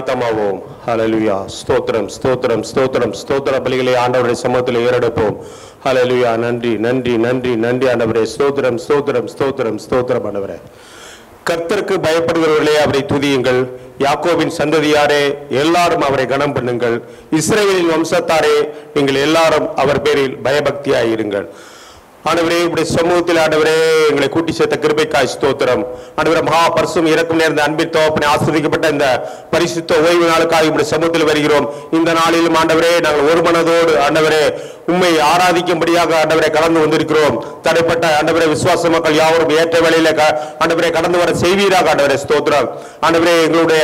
ஆயத்தமாவோம். ஹலலுயா ஸ்தோத்திரம் ஸ்தோத்திரம் ஸ்தோத்திரம். ஸ்தோத்திர பலிகளை ஆண்டவருடைய சமூகத்தில் ஏறெடுப்போம். ஹலலுயா நன்றி நன்றி நன்றி நன்றி ஆண்டவரே. ஸ்தோத்திரம் ஸ்தோத்திரம் ஸ்தோத்திரம் ஸ்தோத்திரம் ஆண்டவரே. கர்த்தருக்கு பயப்படுகிறவர்களே அவரை துதியுங்கள். யாக்கோவின் சந்ததியாரே எல்லாரும் அவரை கனம் பண்ணுங்கள். இஸ்ரேலின் வம்சத்தாரே நீங்கள் எல்லாரும் அவர் பேரில் பயபக்தியாய் இருங்கள் ஆண்டவரே இப்படி சமூகத்தில் ஆண்டவரே எங்களை கூட்டி சேர்த்த கிருபைக்காய் ஸ்தோத்திரம். ஆண்டவரே மகா பரிசும் இறக்கும் நேர்ந்த அன்பின் தோப்பனை ஆஸ்வதிக்கப்பட்ட இந்த பரிசுத்த ஓய்வு நாளுக்காக இப்படி சமூகத்தில் வருகிறோம். இந்த நாளிலும் ஆண்டவரே நாங்கள் ஒரு மனதோடு ஆண்டவரே உண்மை ஆராதிக்கும்படியாக ஆண்டவரை கடந்து வந்திருக்கிறோம். தடைப்பட்ட ஆண்டவரே விசுவாச மக்கள் யாவரும் ஏற்ற வேளையில ஆண்டவரை கடந்து வர செய்வீராக ஆண்டவரே ஸ்தோத்திரம். ஆண்டவரே எங்களுடைய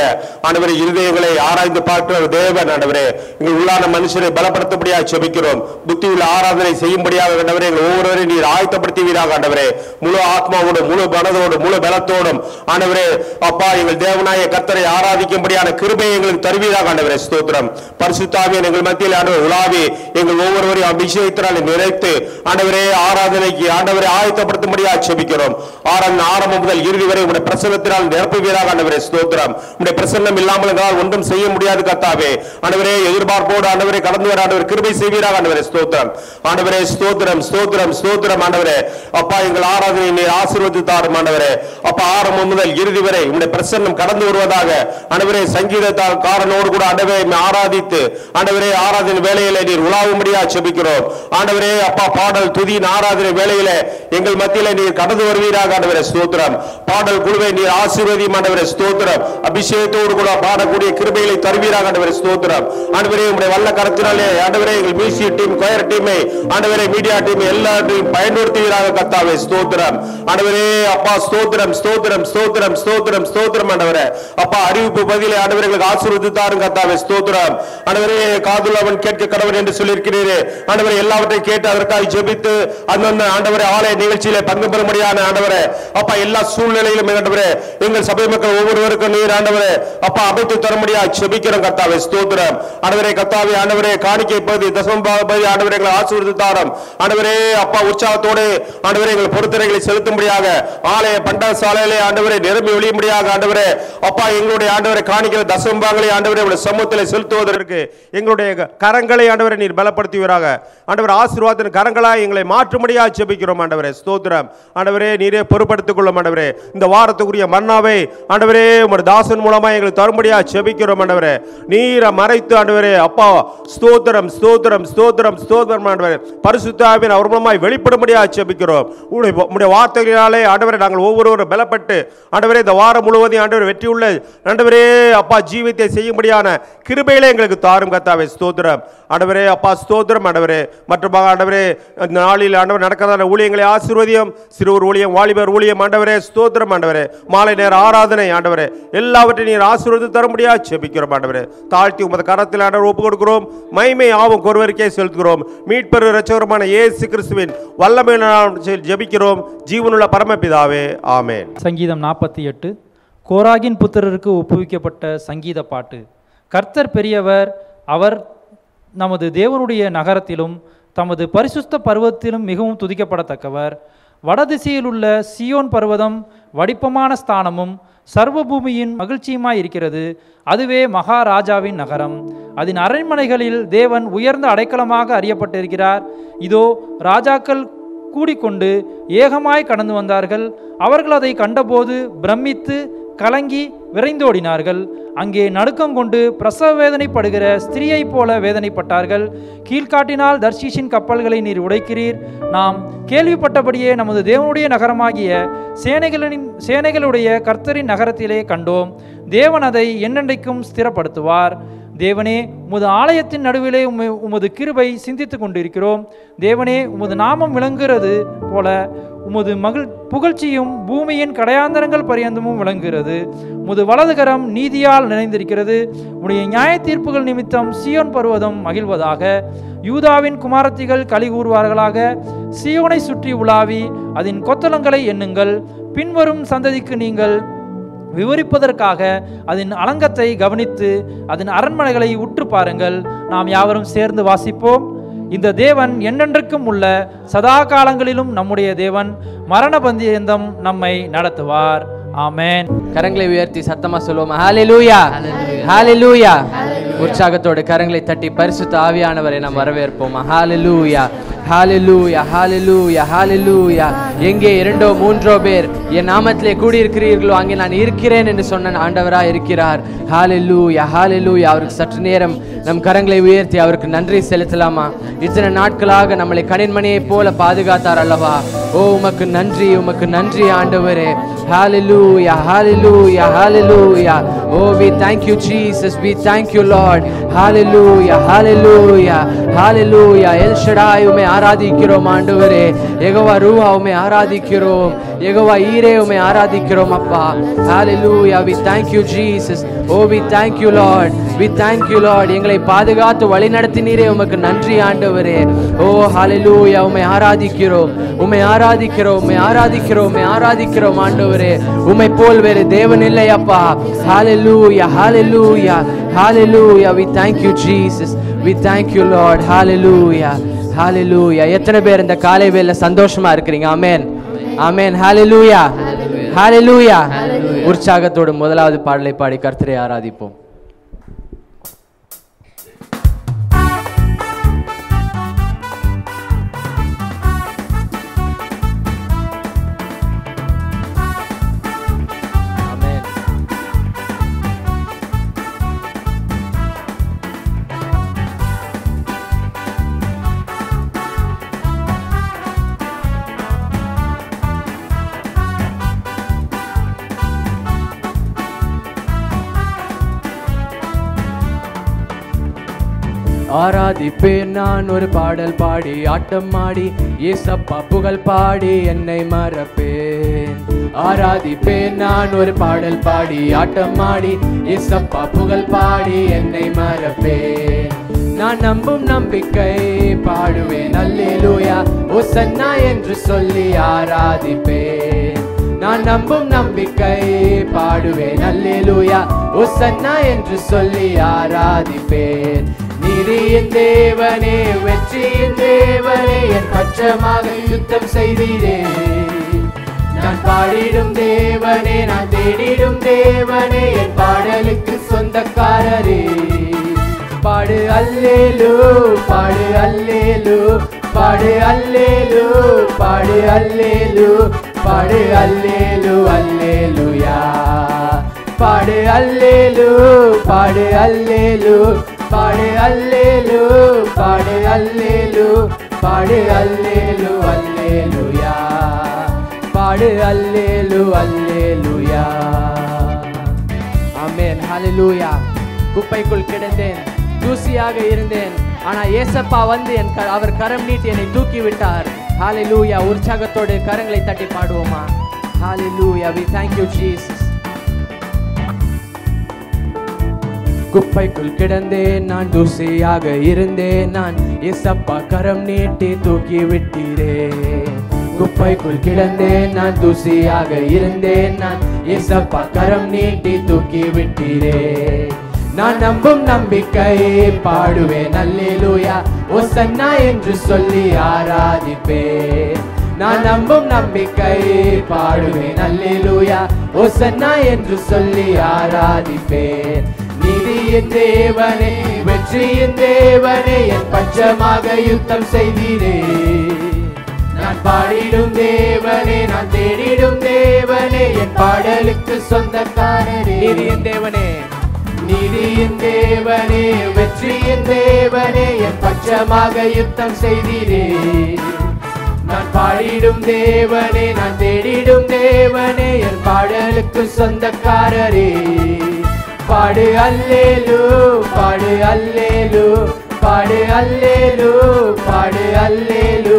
ஆண்டவரே இருதயங்களை ஆராய்ந்து பார்க்கிற தேவன் ஆண்டவரே. எங்கள் உள்ளான மனுஷரை பலப்படுத்தபடியாக செபிக்கிறோம். புத்தி உள்ள ஆராதனை செய்யும்படியாக ஆண்டவரே எங்கள் ஒவ்வொருவரையும் நீர் ஆயத்தப்படுத்துவீராக ஆண்டவரே. முழு ஆத்மாவோடும் முழு மனதோடும் முழு பலத்தோடும் ஆண்டவரே. அப்பா எங்கள் தேவனாய கத்தரை ஆராதிக்கும்படியான கிருபை எங்களுக்கு தருவீராக ஆண்டவரே. ஸ்தோத்திரம். பரிசுத்தாவியன் எங்கள் மத்தியில் ஆண்டவர் உலாவி எங்கள் ஒவ்வொருவரையும் அபிஷேகத்தினால் நிறைத்து ஆண்டவரே ஆராதனைக்கு ஆண்டவரை ஆயத்தப்படுத்தும்படியா செபிக்கிறோம். ஆராதனை ஆரம்பம் முதல் இறுதி வரை உடைய பிரசன்னத்தினால் நிரப்புவீராக ஆண்டவரே. ஸ்தோத்திரம். உடைய பிரசன்னம் இல்லாமல் எங்களால் ஒன்றும் செய்ய முடியாது கத்தாவே ஆண்டவரே எதிர்பார்ப்போடு ஆண்டவரை கடந்து வர ஆண்டவர் கிருபை செய்வீராக ஆண்டவரே. ஸ்தோத்திரம். ஆண்டவரே ஸ்தோத்திரம் ஸ்தோத்திரம் ஸ்தோத்திரம். ஸ்தோத்திரம் ஆண்டவரே அப்பா எங்கள் ஆராதனை நீர் ஆசீர்வதித்து ஆண்டவரே அப்பா ஆரம்பம் முதல் இறுதி வரை உடைய பிரசன்னம் கடந்து வருவதாக ஆண்டவரே சங்கீதத்தால் காரனோடு கூட ஆண்டவரை ஆராதித்து ஆண்டவரே ஆராதனை வேலையில நீர் உலாவும்படியா செபிக்கிறோம். ஆண்டவரே அப்பா பாடல் துதியின் ஆராதனை வேலையில எங்கள் மத்தியில நீர் கடந்து வருவீராக ஆண்டவரே ஸ்தோத்திரம். பாடல் குழுவை நீர் ஆசீர்வதி ஆண்டவரே ஸ்தோத்திரம். அபிஷேகத்தோடு கூட பாடக்கூடிய கிருபைகளை தருவீராக ஆண்டவரே ஸ்தோத்திரம். ஆண்டவரே உங்களுடைய வல்ல கரத்தினாலே ஆண்டவரே எங்கள் மியூசிக் டீம் கொயர் டீமை ஆண்டவரே மீடியா டீம் எல்லாத்தையும் பயன்படுத்துவீராக கத்தாவே ஸ்தோத்திரம். ஆண்டவரே அப்பா ஸ்தோத்திரம் ஸ்தோத்திரம் ஸ்தோத்திரம் ஸ்தோத்திரம் ஸ்தோத்திரம் ஆண்டவரே. அப்பா அறிவிப்பு பதிலை ஆண்டவர்களுக்கு ஆசீர்வதித்து தாரும் கத்தாவே ஸ்தோத்திரம். ஆண்டவரே காதுல அவன் கேட்க கடவுள் என்று சொல்லியிருக்கிறீரே. ஆண்டவரே எல்லாவற்றையும் கேட்டு அதற்காக ஜெபித்து அந்தந்த ஆண்டவரே ஆலய நிகழ்ச்சியில பங்கு பெறும்படியான ஆண்டவரே. அப்பா எல்லா சூழ்நிலையிலும் ஆண்டவரே எங்கள் சபை மக்கள் ஒவ்வொருவருக்கும் நீர் ஆண்டவரே. அப்பா அமைத்து தர முடியாது ஜெபிக்கிறோம் கத்தாவே ஸ்தோத்திரம். ஆண்டவரே கத்தாவே ஆண்டவரே காணிக்கை பகுதி தசம பகுதி ஆண்டவரே எங்களை ஆசீர்வதித்து தாரும் ஆண்டவரே அப்பா உற்சாகத்தோடு ஆண்டவரே எங்கள் பொறுத்தரைகளை செலுத்தும்படியாக ஆலய பண்டசாலையிலே ஆண்டவரை நிரம்பி ஒழியும்படியாக ஆண்டவரே அப்பா எங்களுடைய ஆண்டவரை காணிக்கிற தசம்பாங்களை ஆண்டவரே உடைய சமூகத்தில் செலுத்துவதற்கு எங்களுடைய கரங்களை ஆண்டவரை நீர் பலப்படுத்துவீராக. ஆண்டவர் ஆசீர்வாதத்தின் கரங்களாக எங்களை மாற்றும்படியாக செபிக்கிறோம் ஆண்டவரே. ஸ்தோத்திரம். ஆண்டவரே நீரே பொறுப்படுத்திக் கொள்ளும் ஆண்டவரே. இந்த வாரத்துக்குரிய மன்னாவை ஆண்டவரே உங்களுடைய தாசன் மூலமா எங்களுக்கு தரும்படியாக செபிக்கிறோம் ஆண்டவரே. நீரை மறைத்து ஆண்டவரே அப்பா ஸ்தோத்திரம் ஸ்தோத்திரம் ஸ்தோத்திரம் ஸ்தோத்திரம் ஆண்டவரே. பரிசுத்தாவின் அவர் மூலமாய் வெளிப்படும்படியாக ஜெபிக்கிறோம் உடைய வார்த்தைகளாலே ஆண்டவரை நாங்கள் ஒவ்வொருவரும் பலப்பட்டு ஆண்டவரே இந்த வாரம் முழுவதும் ஆண்டவர் வெற்றியுள்ள ஆண்டவரே அப்பா ஜீவித்தை செய்யும்படியான கிருபையிலே எங்களுக்கு தாரும் கத்தாவே ஸ்தோத்திரம். ஆண்டவரே அப்பா ஸ்தோத்திரம் ஆண்டவரே. மற்றும் ஆண்டவரே இந்த நாளில் ஆண்டவர் நடக்கிறதான ஊழியங்களை ஆசீர்வதியம் சிறுவர் ஊழியம் வாலிபர் ஊழியம் ஆண்டவரே ஸ்தோத்திரம் ஆண்டவரே. மாலை நேர ஆராதனை ஆண்டவரே. எல்லாவற்றையும் நீர் ஆசீர்வதி முடியாது செபிக்கிறோம் ஆண்டவரே. தாழ்த்தி உமது கரத்தில் ஆண்டவர் ஒப்பு கொடுக்கிறோம் மைமை ஆவும் ஒருவருக்கே செலுத்துகிறோம். மீட்பெரு ரச்சகரமான இயேசு கிறிஸ்துவின் வல்லமை ஜெபிக்கிறோம். ஜீவனுள்ள பரமபிதாவே ஆமேன். சங்கீதம் நாற்பத்தி எட்டு. கோராகின் புத்திரருக்கு ஒப்புவிக்கப்பட்ட சங்கீத பாட்டு. கர்த்தர் பெரியவர் அவர் நமது தேவனுடைய நகரத்திலும் தமது பரிசுத்த பருவத்திலும் மிகவும் துதிக்கப்படத்தக்கவர். வடதிசையில் உள்ள சியோன் பர்வதம் வடிப்பமான ஸ்தானமும் சர்வபூமியின் மகிழ்ச்சியுமாய் இருக்கிறது அதுவே மகாராஜாவின் நகரம். அதன் அரண்மனைகளில் தேவன் உயர்ந்த அடைக்கலமாக அறியப்பட்டிருக்கிறார். இதோ ராஜாக்கள் கூடிக்கொண்டு ஏகமாய் கடந்து வந்தார்கள். அவர்கள் அதை கண்டபோது பிரமித்து கலங்கி விரைந்தோடினார்கள். அங்கே நடுக்கம் கொண்டு பிரசவ வேதனைப்படுகிற ஸ்திரியைப் போல வேதனைப்பட்டார்கள். கீழ்காட்டினால் தர்ஷீஷின் கப்பல்களை நீர் உடைக்கிறீர். நாம் கேள்விப்பட்டபடியே நமது தேவனுடைய நகரமாகிய சேனைகளின் சேனைகளுடைய கர்த்தரின் நகரத்திலே கண்டோம். தேவன் அதை என்னென்றைக்கும் ஸ்திரப்படுத்துவார். தேவனே உமது ஆலயத்தின் நடுவிலே உம்மை உமது கிருபை சிந்தித்து கொண்டிருக்கிறோம். தேவனே உமது நாமம் விளங்குகிறது போல உமது மகிழ் புகழ்ச்சியும் பூமியின் கடையாந்தரங்கள் பரியந்தமும் விளங்குகிறது. உமது வலதுகரம் நீதியால் நிறைந்திருக்கிறது. உடைய நியாய தீர்ப்புகள் நிமித்தம் சியோன் பருவதம் மகிழ்வதாக யூதாவின் குமாரத்திகள் களி கூறுவார்களாக. சியோனை சுற்றி உலாவி அதன் கொத்தலங்களை எண்ணுங்கள். பின்வரும் சந்ததிக்கு நீங்கள் விவரிப்பதற்காக அதன் அலங்கத்தை கவனித்து அதன் அரண்மனைகளை உற்று பாருங்கள். நாம் யாவரும் சேர்ந்து வாசிப்போம். இந்த தேவன் என்னென்றைக்கும் உள்ள சதா காலங்களிலும் நம்முடைய தேவன் மரண பந்தியந்தம் நம்மை நடத்துவார். ஆமென். கரங்களை உயர்த்தி சத்தமா சொல்லுவோம்? ஹalleluya ஹalleluya உற்சாகத்தோடு கரங்களை தட்டி பரிசுத்த ஆவியானவரை நாம் வரவேற்போம்? ஹalleluya ஹalleluya ஹalleluya ஹalleluya எங்கே இரண்டோ மூன்றோ பேர் என் நாமத்திலே கூடியிருக்கிறீர்களோ அங்கே நான் இருக்கிறேன் என்று சொன்ன ஆண்டவராய் இருக்கிறார் ஹalleluya ஹalleluya அவருக்கு சற்று நேரம் நம் கரங்களை உயர்த்தி அவருக்கு நன்றி செலுத்தலாமா இத்தனை நாட்களாக நம்மளை கணின்மணியைப் போல பாதுகாத்தார் அல்லவா ஓ உமக்கு நன்றி உமக்கு நன்றி ஆண்டவரே Hallelujah, hallelujah, hallelujah. Oh, we thank you, Jesus. We thank you, Lord. Hallelujah, hallelujah, hallelujah. El Shaddai உம்மை ஆராதிக்கிறோம் ஆண்டவரே யெகோவா ரூஹா உம்மை ஆராதிக்கிறோம் யெகோவா ஈரே உம்மை ஆராதிக்கிறோம் அப்பா Hallelujah. We thank you, Jesus. Oh, we thank you, Lord. We thank you, Lord. எங்களை பாதுகாத்து வழி நடத்தினீரே. உமக்கு நன்றி ஆண்டவரே. ஓ ஹalleluya உம்மை ஆராதிக்கிறோம். உம்மை ஆராதிக்கிறோம். உம்மை ஆராதிக்கிறோம். உம்மை ஆராதிக்கிறோம் ஆண்டவரே. உம்மை போல் வேறு தேவன் இல்லை அப்பா. ஹalleluya hallelujah hallelujah. We thank you jesus. We thank you lord. Hallelujah hallelujah. எத்தனை பேர் இந்த காலை வேளையில சந்தோஷமா இருக்கிறீங்க? ஆமென் ஆமென் hallelujah. Hallelujah. உற்சாகத்தோடு முதலாவது பாடலை பாடி கர்த்தரை ஆராதிப்போம். மதிப்பேன் நான் ஒரு பாடல் பாடி ஆட்டம் ஆடி ஏசப்பா புகழ் பாடி என்னை மறப்பேன். ஆராதிப்பேன் நான் ஒரு பாடல் பாடி ஆட்டம் ஆடி ஏசப்பா புகழ் பாடி என்னை மறப்பேன். நான் நம்பும் நம்பிக்கை பாடுவேன் அல்லேலூயா ஓசன்னா என்று சொல்லி ஆராதிப்பேன். நான் நம்பும் நம்பிக்கை பாடுவேன் அல்லேலூயா ஓசன்னா என்று சொல்லி ஆராதிப்பேன். நீதியின் தேவனே வெற்றியின் தேவனே என் பட்சமாக யுத்தம் செய்தீரே. நான் பாடிடும் தேவனே நான் தேடிடும் தேவனே என் பாடலுக்கு சொந்தக்காரரே. பாடு அல்லேலு பாடு அல்லேலு பாடு அல்லேலு பாடு அல்லேலு பாடு அல்லேலு அல்லேலுயா. பாடு அல்லேலு பாடு அல்லேலு பாடு அல்லேலு பாடு அல்லேலு பாடு அல்லேலு அல்லேலுயா. பாடு அல்லேலு அல்லேலுயா. ஆமென் ஹalleluya. குப்பைக்குள் கிடந்தேன் தூசியாக இருந்தேன் ஆனா ஏசப்பா வந்து என் அவர் கரம் நீட்டி என்னை தூக்கி விட்டார் ஹalleluya. உற்சாகத்தோடு கரங்களை தட்டி பாடுவோமா? ஹalleluya. We thank you jesus. குப்பைக்குள் கிடந்தேன். நான் தூசியாக இருந்தேன். நான் இசப்பா கரம் நீட்டி தூக்கி விட்டீரே குப்பைக்குள் கிடந்தேன். நான் தூசியாக இருந்தேன். நான் இசப்பா கரம் நீட்டி தூக்கி விட்டீரே நான் நம்பும் நம்பிக்கை பாடுவேன். அல்லேலூயா. ஓசன்னா என்று சொல்லி ஆராதிப்பேன். நான் நம்பும் நம்பிக்கை பாடுவேன். அல்லேலூயா. ஓசன்னா என்று சொல்லி ஆராதிப்பேன். நீதியின் தேவனே வெற்றியின் தேவனே என் பட்சமாக யுத்தம் செய்தீரே. நான் பாடிடும் தேவனே நான் தேடிடும் தேவனே என் பாடலுக்கு சொந்தக்காரரே. நீதியின் தேவனே. நீதியின் தேவனே வெற்றியின் தேவனே என் பட்சமாக யுத்தம் செய்தீரே. நான் பாடிடும் தேவனே நான் தேடிடும் தேவனே என் பாடலுக்கு சொந்தக்காரரே. பாடு அல்லேலு பாடு அல்லேலு பாடு அல்லேலு பாடு அல்லேலு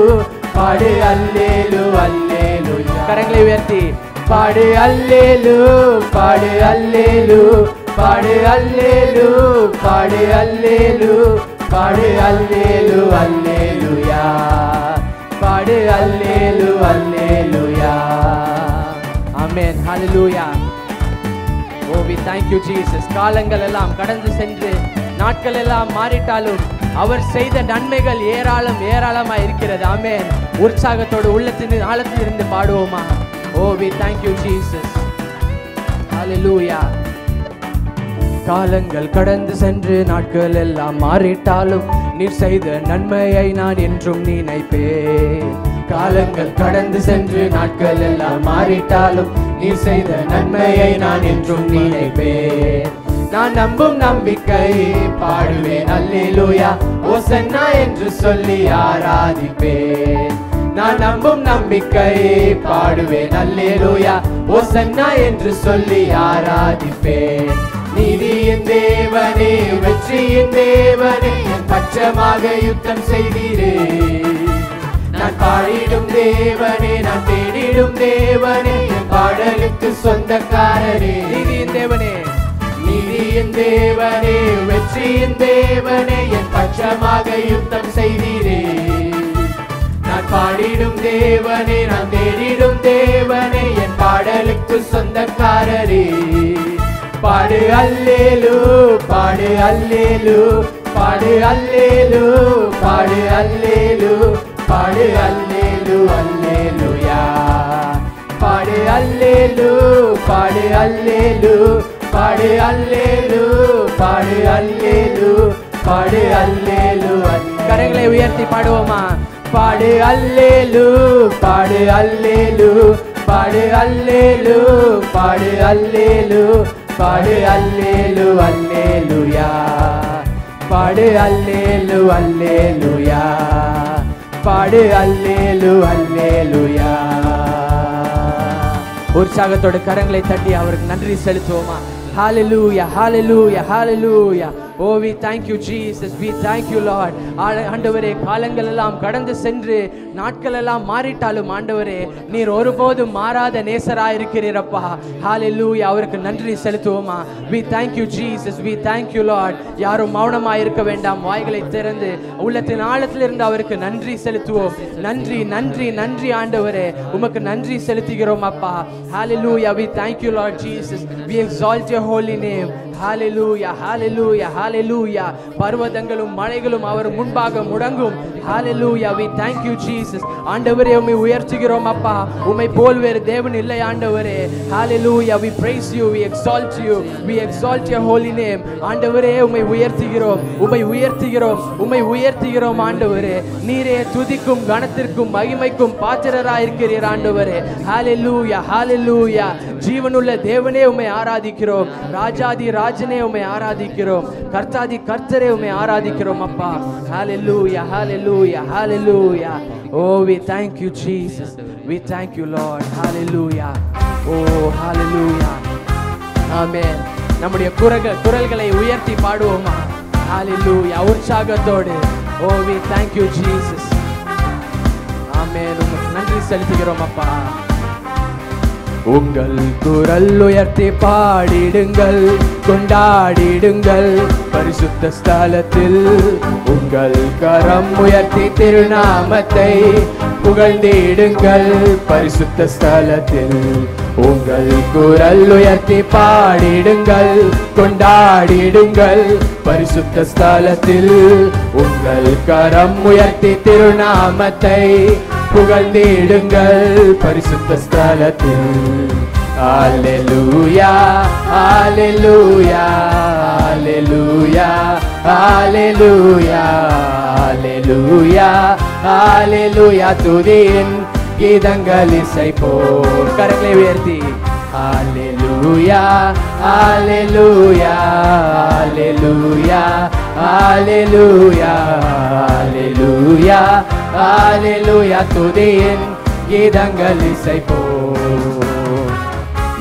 பாடு அல்லேலு அல்லேலு கரங்களை உயர்த்தி பாடு அல்லேலு பாடு அல்லேலு பாடு அல்லேலு பாடு அல்லேலு பாடு அல்லேலு அல்லேலுயா பாடு அல்லேலு அல்லேலுயா ஆமென் ஹalleluya ஓ வி தேங்க்யூ ஜீசஸ் காலங்கள் எல்லாம் கடந்து சென்று நாட்கள் எல்லாம் மாறிட்டாலும் அவர் செய்த நன்மைகள் ஏராளம் ஏராளமாக இருக்கிறது. ஆமே உற்சாகத்தோடு உள்ளத்தின் ஆழத்தில் இருந்து பாடுவோமா? ஓ வி தேங்க்யூ ஜீசஸ் ஹalleluya காலங்கள் கடந்து சென்று நாட்கள் எல்லாம் மாறிட்டாலும் நீர் செய்த நன்மையை நான் என்றும் நினைப்பேன். காலங்கள் கடந்து சென்று நாட்கள் எல்லாம் மாறிட்டாலும் நீ செய்த நன்மையை நான் என்றும் நினைப்பேன். நான் நம்பும் நம்பிக்கை பாடுவேன் அல்லேலூயா. ஓசன்னா என்று சொல்லி ஆராதிப்பேன். நான் நம்பும் நம்பிக்கை பாடுவேன் அல்லேலூயா. ஓசன்னா என்று சொல்லி ஆராதிப்பேன். நீதியின் தேவனே வெற்றியின் தேவனே பச்சமாக பட்சமாக யுத்தம் செய்தீரே. நான் பாடிடும் தேவனே நான் தேடிடும் தேவனே என் பாடலுக்கு சொந்தக்காரரே நீதியின் தேவனே. நீதியின் தேவனே வெற்றியின் தேவனே என் பட்சமாக யுத்தம் செய்தீரே. நான் பாடிடும் தேவனே நான் தேடிடும் தேவனே என் பாடலுக்கு சொந்தக்காரரே. பாடு அல்லேலு பாடு அல்லேலு பாடு அல்லேலு பாடு அல்லேலு. பாடு அல்லேலு அல்லேலுயா. பாடு அல்லேலு பாடு அல்லேலு. பாடு அல்லேலு பாடு அல்லேலு. பாடு அல்லேலு கரங்களை உயர்த்தி பாடுவோமா? பாடு அல்லேலு பாடு அல்லேலு. பாடு அல்லேலு பாடு அல்லேலு. பாடு அல்லேலு அல்லேலுயா. பாடு அல்லேலு அல்லேலுயா. பாடு அல்லேலு அல்லேலுயா. உற்சாகத்தோட கரங்களை தட்டி அவருக்கு நன்றி செலுத்துவோமா? Hallelujah, hallelujah, hallelujah. Oh we thank you Jesus. We thank you Lord. ஆண்டவரே காலங்கள் எல்லாம் கடந்து சென்று நாட்கள் எல்லாம் மாறிட்டாலும் ஆண்டவரே நீர் ஒருபோதும் மாறாத நேசரா இருக்கிறீரப்பா ஹalleluya அவருக்கு நன்றி செலுத்துவோமா. We thank you jesus. We thank you lord. யாரும் மௌனமா இருக்க வேண்டாம். வாய்களை திறந்து உள்ளத்தின் ஆழத்திலிருந்து அவருக்கு நன்றி செலுத்துவோம். நன்றி நன்றி நன்றி ஆண்டவரே. உமக்கு நன்றி செலுத்துகிறோம் அப்பா. Hallelujah. வி thank you lord jesus. We exalt your holy name hallelujah hallelujah hallelujah பர்வதங்களும் மலைகளும் அவர் முன்பாக முடங்கும். Hallelujah we thank you Jesus ஆண்டவரே உம்மை உயர்த்துகிறோம் அப்பா. உம்மை போல் வேறு தேவன் இல்லை ஆண்டவரே. Hallelujah we praise you we exalt you we exalt you holy name ஆண்டவரே உம்மை உயர்த்துகிறோம் உம்மை உயர்த்துகிறோம் உம்மை உயர்த்துகிறோம் ஆண்டவரே. நீரே துதிக்கும் கணத்திற்கும் மகிமைக்கும் பாத்திரராய் இருக்கிறீர் ஆண்டவரே. ஹாலெலூயா ஹாலெலூயா ஜீவனுள்ள தேவனே உம்மை ஆராதிக்கிறோம். ராஜாதி ராஜனே உமை ஆராதிக்கிறோம் கர்த்தாதி கர்த்தரே உமை ஆராதிக்கிறோம் அப்பா ஹalleluya hallelujah hallelujah oh we thank you jesus we thank you lord hallelujah oh hallelujah ஆமென் நம்முடைய குரல்கள் குரல்களை உயர்த்தி பாடுவோமா ஹalleluya உற்சாகத்தோடு oh we thank you jesus ஆமென் உமக்கு நன்றி செலுத்துகிறோம் அப்பா உங்கள் குரல் உயர்த்தி பாடிடுங்கள் கொண்டாடிடுங்கள். பரிசுத்த ஸ்தலத்தில் உங்கள் கரம் உயர்த்தி திருநாமத்தை புகழ்ந்திடுங்கள். பரிசுத்த ஸ்தலத்தில் உங்கள் குரல் உயர்த்தி பாடிடுங்கள் கொண்டாடிடுங்கள். பரிசுத்த ஸ்தலத்தில் உங்கள் கரம் உயர்த்தி திருநாமத்தை புகழ்ந்திடுங்கள் பரிசுத்த ஸ்தலத்தில் Alleluia, Alleluia, Alleluia, Alleluia, Alleluia, Alleluia, துதியின் கீதங்கள் இசைப்போம் கரங்களை உயர்த்தி Alleluia, Alleluia, Alleluia, Alleluia, Alleluia, Alleluia, துதியின் கீதங்கள் இசைப்போம்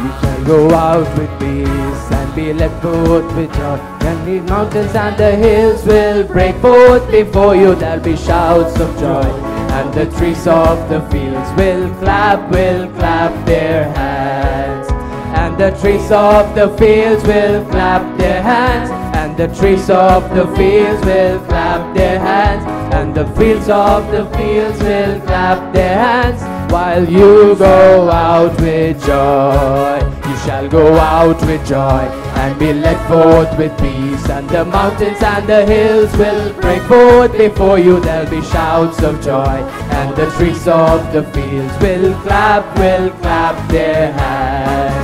You shall go out with peace and be led forth with joy. And the mountains and the hills will break forth before you. There'll be shouts of joy. And the trees of the fields will clap, will clap their hands. The trees of the fields will clap their hands. And the trees of the fields will clap their hands. And the fields of the fields will clap their hands. While you go out with joy, you shall go out with joy and be led forth with peace. And the mountains and the hills will break forth before you. There'll be shouts of joy, and the trees of the fields will clap, will clap their hands.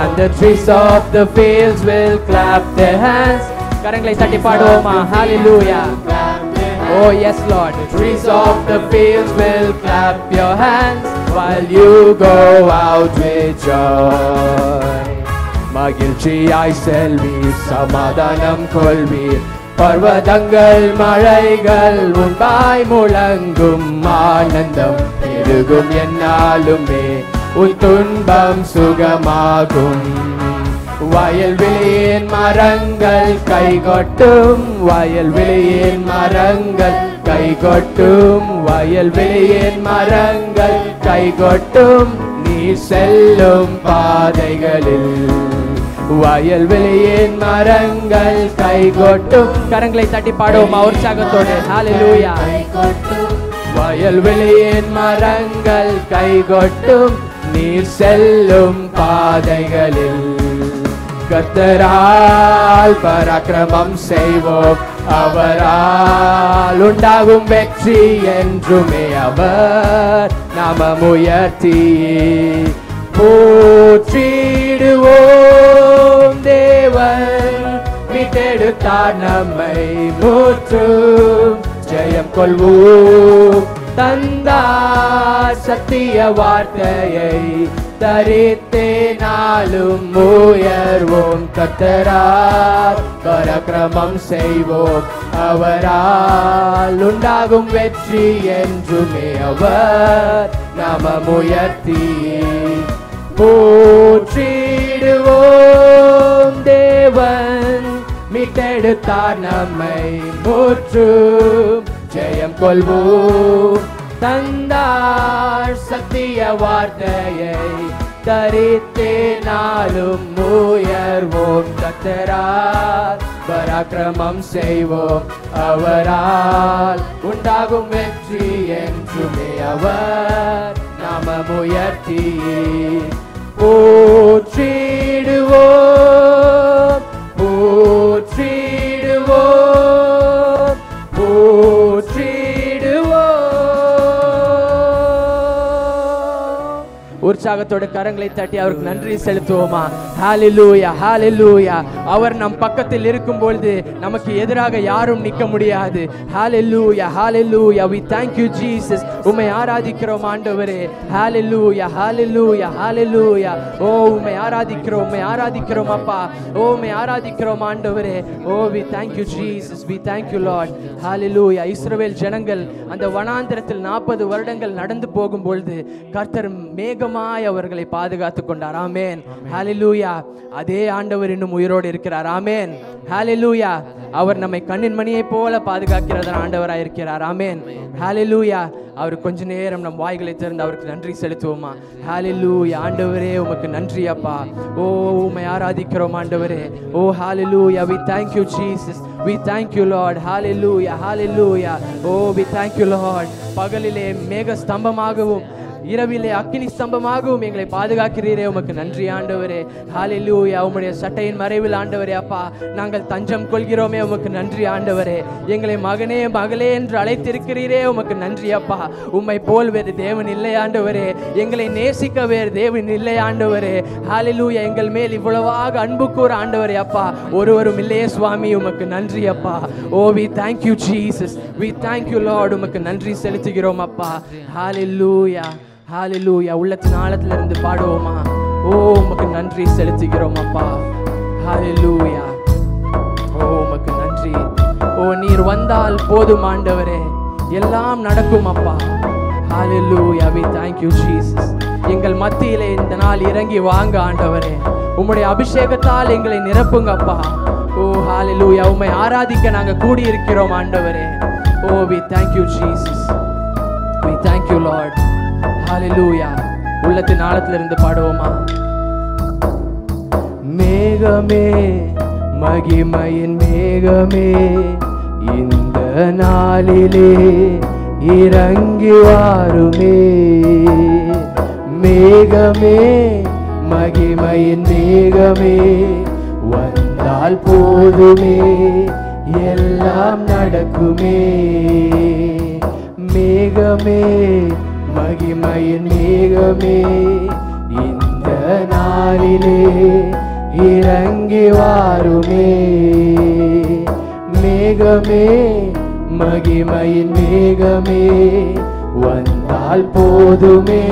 and the trees of the fields will clap their hands கரங்களை தட்டி பாடுவோமா hallelujah Oh yes Lord the trees of the fields will clap your hands while you go out with joy மகிழ்ச்சியாய் செல்வீர் சமாதானம் கொள்வீர் பர்வதங்கள் மழைகள் உன்பாய் முழங்கும் ஆனந்தம் பெருகும் என்னாலுமே உன் துன்பம் சுகமாகும். வயல்வெளியின் மரங்கள் கைகொட்டும். வயல்வெளியின் மரங்கள் கைகொட்டும். வயல்வெளியின் மரங்கள் கைகொட்டும். நீ செல்லும் பாதைகளில். வயல்வெளியின் மரங்கள் கைகொட்டும். கரங்களை தட்டி பாடுவோம் உற்சாகத்தோடு ஹalleluya வயல்வெளியின் மரங்கள் கைகொட்டும். நீர் செல்லும் பாதைகளில். கர்த்தரால் பராக்கிரமம் செய்வோம். அவரால் உண்டாகும் வெற்றி என்றுமே அவர் நாம முயற்சி போற்றிடுவோம் தேவன். மீட்டெடுத்தார் நம்மை மூற்றும் ஜெயம் கொள்வோம். தந்தார் சத்திய வார்த்தையை தரித்தே நாளும் உயர்வோம். கத்தரார் பரக்கிரமம் செய்வோம். அவரால் உண்டாகும் வெற்றி என்றுமே அவர் நாமமுயர்த்தி போற்றிடுவோம் தேவன் மீட்டெடுத்தார் நம்மை மூற்றும். ஜெயம் கொள்வோம் தந்தார் சத்திய வார்த்தையை தரித்தே நாளும் உயர்வோம். கத்தரால் பராக்கிரமம் செய்வோம் அவரால். உண்டாகும் வெற்றி என்றுமே அவர் நாம முயற்சி போற்றிடுவோம் உற்சாகத்தோட கரங்களை தட்டி அவருக்கு நன்றி செலுத்துவோமா? ஹாலிலூயா ஹாலிலூயா அவர் நம் பக்கத்தில் இருக்கும் பொழுது நமக்கு எதிராக யாரும் நிற்க முடியாது. Hallelujah hallelujah we thank you jesus. உம்மை ஆராதிக்கிறோம் ஆண்டவரே. ஹாலிலூயா ஹாலிலூயா ஹாலிலூயா ஓ உம்மை ஆராதிக்கிறோம் உம்மை ஆராதிக்கிறோம் அப்பா. ஓ உம்மை ஆராதிக்கிறோம் ஆண்டவரே. ஓ we thank you we we thank you lord. ஹalleluya இஸ்ரவேல் ஜனங்கள் அந்த வனாந்திரத்தில் நாற்பது வருடங்கள் நடந்து போகும் பொழுது கர்த்தர் மேகமாய் அவர்களை பாதுகாத்து கொண்டார். ஆமேன். ஹாலிலூயா அதே ஆண்டவர் இன்னும் உயிரோடு இருக்கிறார். ஆமேன். ஹாலிலூயா அவர் நம்மை கண்ணின் மணியை போல பாதுகாக்கிறதன் ஆண்டவராய் இருக்கிறார். ஆமேன். ஹாலிலூயா அவர் கொஞ்ச நேரம் நம் வாய்களை திறந்து அவருக்கு நன்றி செலுத்துவோமா? ஹாலிலூயா ஆண்டவரே உமக்கு நன்றி அப்பா. ஓ உமை ஆராதிக்கிறோம் ஆண்டவரே. ஓ hallelujah we thank you jesus. We thank you lord. Hallelujah. Hallelujah. Oh we thank you lord. பகலிலே மேக ஸ்தம்பமாகவும் இரவிலே அக்கினி ஸ்தம்பமாகவும் எங்களை பாதுகாக்கிறீரே. உமக்கு நன்றி ஆண்டவரே. ஹalleluya. உம்முடைய சட்டையின் மறைவில் ஆண்டவரே அப்பா நாங்கள் தஞ்சம் கொள்கிறோமே. உமக்கு நன்றி ஆண்டவரே. எங்களை மகனே மகளே என்று அழைத்திருக்கிறீரே. உமக்கு நன்றி அப்பா. உம்மை போல் வேறு தேவன் இல்லை ஆண்டவரே. எங்களை நேசிக்க வேறு தேவன் இல்லை ஆண்டவரே. ஹalleluya. எங்கள் மேல் இவ்வளவாக அன்பு கூற ஆண்டவரே அப்பா. ஒருவரும் இல்லையே சுவாமி. உமக்கு நன்றி அப்பா. ஓ we thank you Jesus we thank you Lord உமக்கு நன்றி செலுத்துகிறோம் அப்பா. ஹalleluya. ஹalleluya உள்ளத்தின் ஆழத்துல இருந்து பாடுவோமா? ஓ உமக்கு நன்றி செலுத்துகிறோம் அப்பா. ஹalleluya ஓ உமக்கு நன்றி. ஓ நீர் வந்தால் போதும் ஆண்டவரே. எல்லாம் நடக்கும் அப்பா. ஹalleluya வி தேங்க்யூ ஜீசஸ் எங்கள் மத்தியிலே இந்த நாள் இறங்கி வாங்க ஆண்டவரே. உம்முடைய அபிஷேகத்தால் எங்களை நிரப்புங்க அப்பா. ஓ ஹalleluya உம்மை ஆராதிக்க நாங்க கூடி இருக்கிறோம் ஆண்டவரே. ஓ we thank you Jesus we thank you Lord you lord hallelujah. உள்ளத்தின் ஆழத்துல இருந்து பாடுவோமா? மேகமே மகிமையின் மேகமே இந்த நாளிலே இறங்கி வாருமே. மேகமே மகிமையின் மேகமே வந்தால் போதுமே எல்லாம் நடக்குமே. மேகமே மகிமையின் மேகமே இந்த நாளிலே இறங்கி வாருமே. மேகமே மகிமையின் மேகமே வந்தால் போதுமே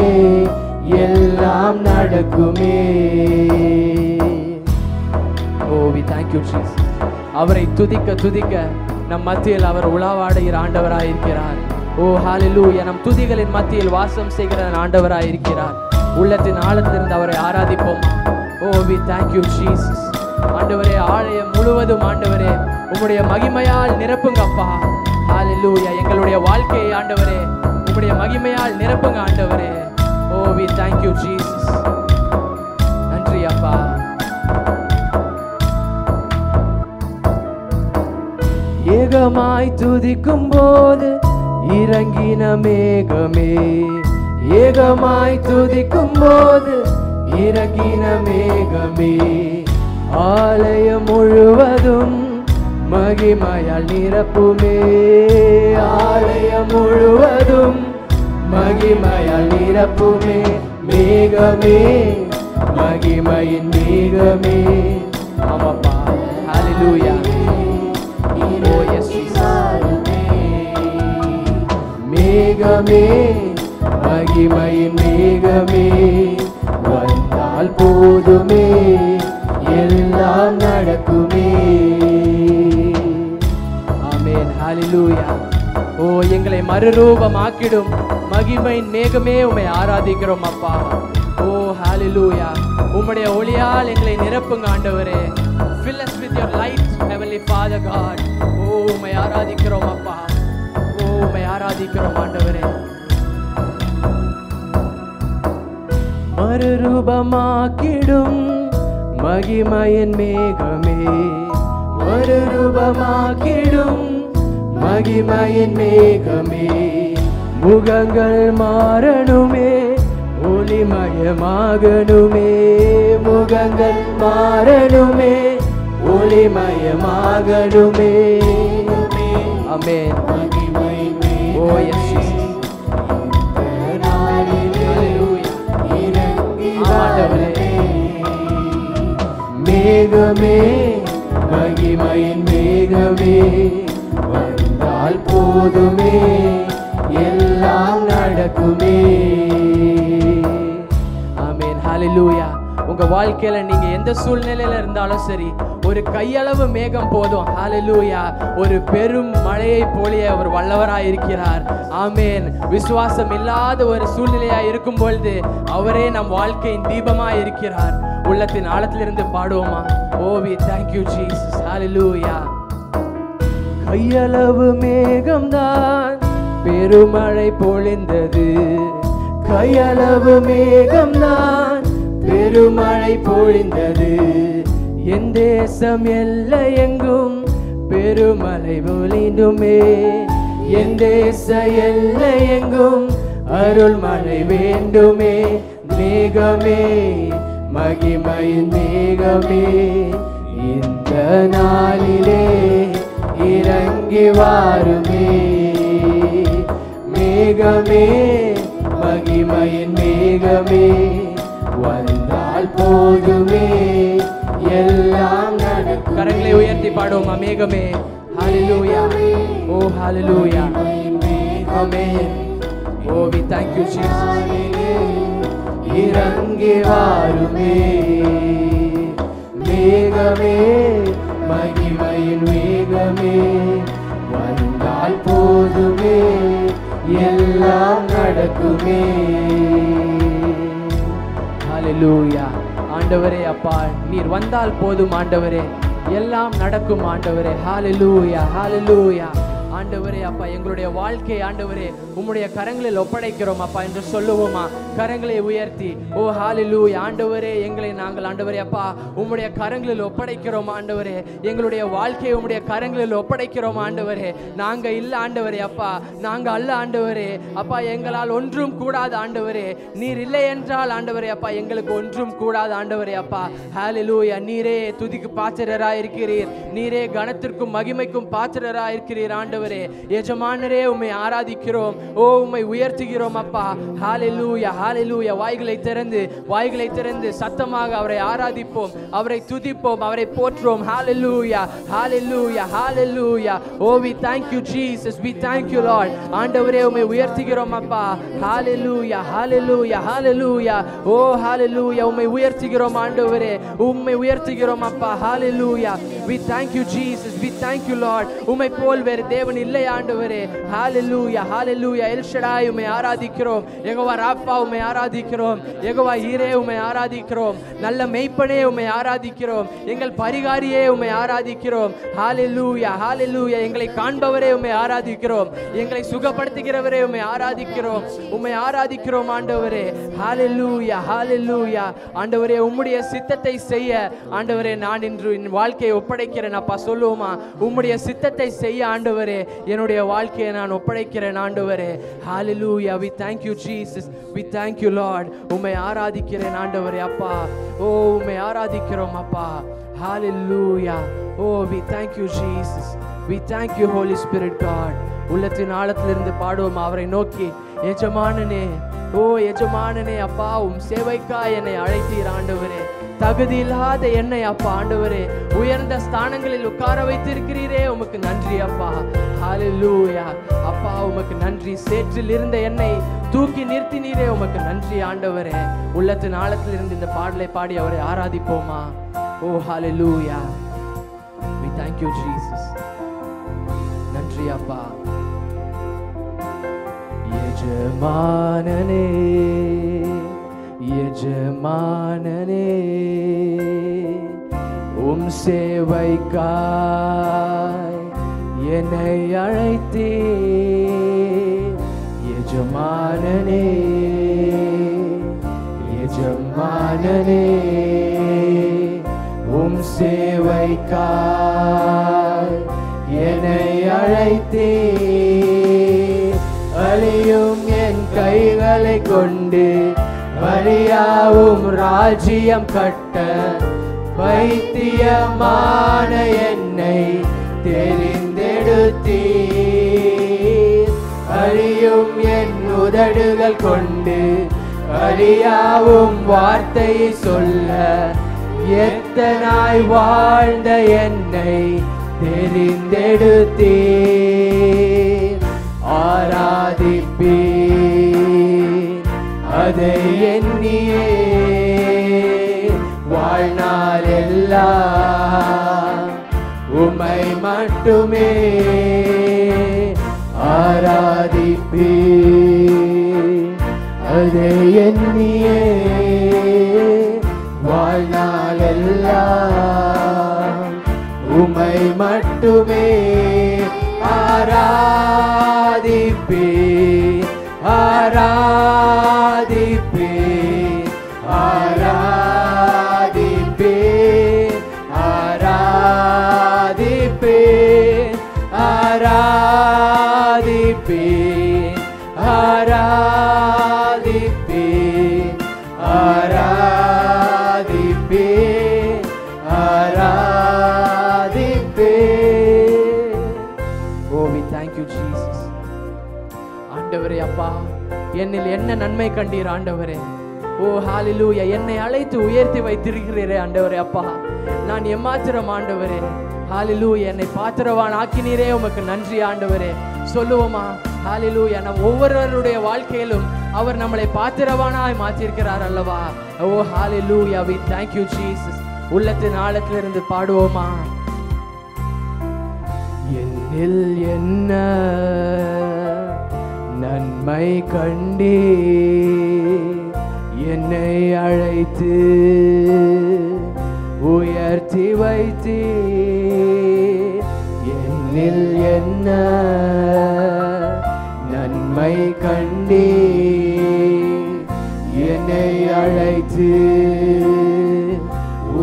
எல்லாம் நடக்குமே. ஓவி தேங்க்யூ ஜீசஸ் அவரை துதிக்க துதிக்க நம் மத்தியில் அவர் உலாவாடுகிற ஆண்டவராயிருக்கிறார். ஓ ஹalleluya. நம் துதிகளின் மத்தியில் வாசம் செய்கிற ஆண்டவராய் இருக்கிறார் உள்ளத்தின் ஆழத்திலிருந்து அவரை ஆராதிப்போம். Oh we thank you Jesus ஆண்டவரே ஆலயம் முழுவதும் ஆண்டவரே உம்முடைய மகிமையால் நிரப்புங்க அப்பா. ஹalleluya. எங்களுடைய வாழ்க்கையை ஆண்டவரே உம்முடைய மகிமையால் நிரப்புங்க ஆண்டவரே. ஓ வி தேங்க் யூ ஜீசஸ் நன்றி அப்பா. ஏகமாய் துதிக்கும் போது இறங்கின மேகமே ஏகமாய் துதிக்கும் போது இறங்கின மேகமே. ஆலயம் முழுவதும் மகிமையால் நிரப்புமே. ஆலயம் முழுவதும் மகிமையால் நிரப்புமே. மேகமே மகிமையின் மேகமே. ஆமாப்பா. அலிலூயா மேகமே மகிமையின் மேகமே வந்தால் போதுமே எல்லாம் நடக்குமே. ஆமேன். ஹாலிலூயா ஓ எங்களை மறுரூபமாக்கிடும். மகிமையின் மேகமே உமை ஆராதிக்கிறோம் அப்பா. ஓ ஹாலிலூயா உம்முடைய ஒளியால் எங்களை நிரப்புங்க ஆண்டவரே. Fill us with your light heavenly father god. ஓ உம்மை ஆராதிக்கிறோம் அப்பா. ஓ உம்மை ஆராதிக்கிறோம் ஆண்டவரே மறுரூபமாக்கிடும் மகிமையின் மேகமே மறுரூபமாக்கிடும் மகிமையின் மேகமே முகங்கள் மாறணுமே ஒளிமயமாகணுமே முகங்கள் மாறணுமே ஒளிமயமாகணுமே அமேன் ஓ எஸ் மேகமே மகிமையின் மேகமே வந்தால் போதுமே எல்லாம் நடக்குமே. அமேன் ஹalleluya. உங்க வாழ்க்கையில நீங்க எந்த சூழ்நிலையில இருந்தாலும் சரி ஒரு கையளவு மேகம் போதும். ஹாலலூயா ஒரு பெரும் மழையை போலிய அவர் வல்லவராய் இருக்கிறார். ஆமேன் விசுவாசம் இல்லாத ஒரு சூழ்நிலையா இருக்கும் பொழுது அவரே நம் வாழ்க்கையின் தீபமா இருக்கிறார். உள்ளத்தின் ஆழத்திலிருந்து பாடுவோமா? ஓ we thank you Jesus hallelujah கையளவு மேகம்தான் பெருமழை பொழிந்தது. கையளவு மேகம்தான் பெருமழை பொழிந்தது. என் தேசம் எல்லை எங்கும் பெருமழை பொழிந்துமே. என் தேச எல்லை எங்கும் அருள் மழை வேண்டுமே. மேகமே மகிமையின் மேகமே. இந்த நாளிலே இறங்கி வாருமே. மேகமே மகிமையின் மேகமே. வந்தால் போதுமே. எல்லாம் நடக்கும். கரங்களை உயர்த்தி பாடுவோமா மேகமே ஹalleluya. ஓ ஹalleluya. Amen oh we thank you jesus. இறங்கி வாருமே. மேகமே மகிமையின் மேகமே. வந்தால் போதுமே. எல்லாம் நடக்குமே. லூயா ஆண்டவரே அப்பா நீர் வந்தால் போதும் ஆண்டவரே. எல்லாம் நடக்கும் ஆண்டவரே. ஹalleluya ஹalleluya ஆண்டவரே அப்பா எங்களுடைய வாழ்க்கை ஆண்டவரே உம்முடைய கரங்களில் ஒப்படைக்கிறோம் அப்பா என்று சொல்லுவோமா? கரங்களை உயர்த்தி ஓ ஹalleluya ஆண்டவரே எங்களை நாங்கள் ஆண்டவரே அப்பா உம்முடைய கரங்களில் ஒப்படைக்கிறோம் ஆண்டவரே எங்களுடைய வாழ்க்கையை உம்முடைய கரங்களில் ஒப்படைக்கிறோம் ஆண்டவரே. நாங்க இல்ல ஆண்டவரே அப்பா நாங்க அல்ல ஆண்டவரே. அப்பா எங்களால் ஒன்றும் கூடாது ஆண்டவரே. நீர் இல்லை என்றால் ஆண்டவரே அப்பா எங்களுக்கு ஒன்றும் கூடாது ஆண்டவரே அப்பா. ஹalleluya நீரே துதிக்கு பாச்சரராக இருக்கிறீர் நீரே கனத்திற்கும் மகிமைக்கும் பாச்சரராக இருக்கிறீர் ஆண்டவரே. ஆண்டவரே எஜமானரே உண்மை ஆராதிக்கிறோம். ஓ உண்மை உயர்த்துகிறோம் அப்பா. ஹாலெலூயா ஹாலெலூயா வாய்களை திறந்து வாய்களை திறந்து சத்தமாக அவரை ஆராதிப்போம். அவரை துதிப்போம் அவரை போற்றுவோம். Hallelujah hallelujah hallelujah oh we thank you Jesus we thank you Lord ஆண்டவரே உண்மை உயர்த்துகிறோம் அப்பா. Hallelujah hallelujah hallelujah oh hallelujah உம்மை உயர்த்துகிறோம் ஆண்டவரே. உம்மை உயர்த்துகிறோம் அப்பா. Hallelujah we thank you Jesus we thank you Lord உம்மை போல் வேறு தேவன் வழிகள் இல்லை ஆண்டவரே. ஹாலெல்லூயா ஹாலெல்லூயா எல்ஷடாய் உமை ஆராதிக்கிறோம். எகவா ராப்பா உமை ஆராதிக்கிறோம். எகவா ஹீரே உமை ஆராதிக்கிறோம். நல்ல மெய்ப்பனே உமை ஆராதிக்கிறோம். எங்கள் பரிகாரியே உமை ஆராதிக்கிறோம். ஹாலெல்லூயா ஹாலெல்லூயா எங்களை காண்பவரே உமை ஆராதிக்கிறோம். எங்களை சுகப்படுத்துகிறவரே உமை ஆராதிக்கிறோம். உமை ஆராதிக்கிறோம் ஆண்டவரே. ஹாலெல்லூயா ஹாலெல்லூயா ஆண்டவரே உம்முடைய சித்தத்தை செய்ய ஆண்டவரே நான் இன்று என் வாழ்க்கையை ஒப்படைக்கிறேன். அப்பா சொல்லுவோமா? உம்முடைய சித்தத்தை செய்ய ஆண்டவரே என்னுடைய வாழ்க்கையை நான் ஒப்படைக்கிறேன் ஆண்டவரே. Hallelujah we thank you jesus. We thank you Lord உம்மை ஆராதிக்கிறேன் ஆண்டவரே அப்பா. ஓ உம்மை ஆராதிக்கிறோம் அப்பா. Hallelujah oh we thank you Jesus we thank you holy spirit God உள்ளத்தின் ஆழத்திலிருந்து பாடுவோம் அவரை நோக்கி. எஜமானனே ஓ எஜமானனே அப்பா உம் சேவைக்கா என்னை அழைத்தீர் ஆண்டவரே. தகுதி இல்லாத என்னை அப்பா ஆண்டவரே. உயர்ந்த ஸ்தானங்களில் உட்கார வைத்திருக்கிறீரே உமக்கு நன்றி அப்பா. ஹalleluya. அப்பா உமக்கு நன்றி. சேற்றில் இருந்த என்னை தூக்கி நிறுத்தினீரே உமக்கு நன்றி ஆண்டவரே. உள்ளத்தின் ஆழத்தில் இருந்து இந்த பாடலை பாடி அவரை ஆராதிப்போமா? ஓ ஹalleluya. We thank you jesus. യാത്രയപ്പാ യജമാനനേ യജമാനനേ ഉം സേവൈക്കായ് என்னை அழைத்தே எஜமானனே எஜமானனே உம் சேவைக்காய் என்னை அழியும் என் கைகளை கொண்டு வழியாவும் ராஜ்யம் கட்ட வைத்தியமான என்னை தெரிந்தெடுத்தீர். அழியும் என் உதடுகள் கொண்டு அழியாவும் வார்த்தை சொல்ல எத்தனாய் வாழ்ந்த என்னை தெரிந்தெடுத்தீர் ஆராதிப்பீர். அதை எண்ணியே வாழ்நாளெல்லாம் உமை மட்டுமே ஆராதிப்பீர். அதை எண்ணியே வாழ்நாளெல்லாம் உமை மட்டுமே ஆராதிப்பே ஆராதிப்பே ஆராதிப்பே ஆராதிப்பே ஆராதிப்பே. ஆண்டவரே அப்பா. என்னில் என்ன நன்மை கண்டீர் ஆண்டவரே? ஓ ஹாலிலூயா என்னை அழைத்து உயர்த்தி வைத்திருக்கிறீரே ஆண்டவரே அப்பா. நான் எம்மாத்திரம் ஆண்டவரே. ஹாலிலூ என்னை பாத்திரவான் ஆக்கினீரே உமக்கு நன்றி ஆண்டவரே. சொல்லுவோமா? ஹalleluya. நம் ஒவ்வொருவருடைய வாழ்க்கையிலும் அவர் நம்மளை பாத்திரவானாய் மாற்றிருக்கிறார் அல்லவா? ஓ ஹalleluya. வி தேங்க்யூ ஜீசஸ் உள்ளத்தின் ஆழத்திலிருந்து பாடுவோமா? என்னில் என்ன நன்மை கண்டே என்னை அழைத்து உயர்த்தி வைத்தே என்னில் என்ன நன்மை கண்டே என்னை அழைத்து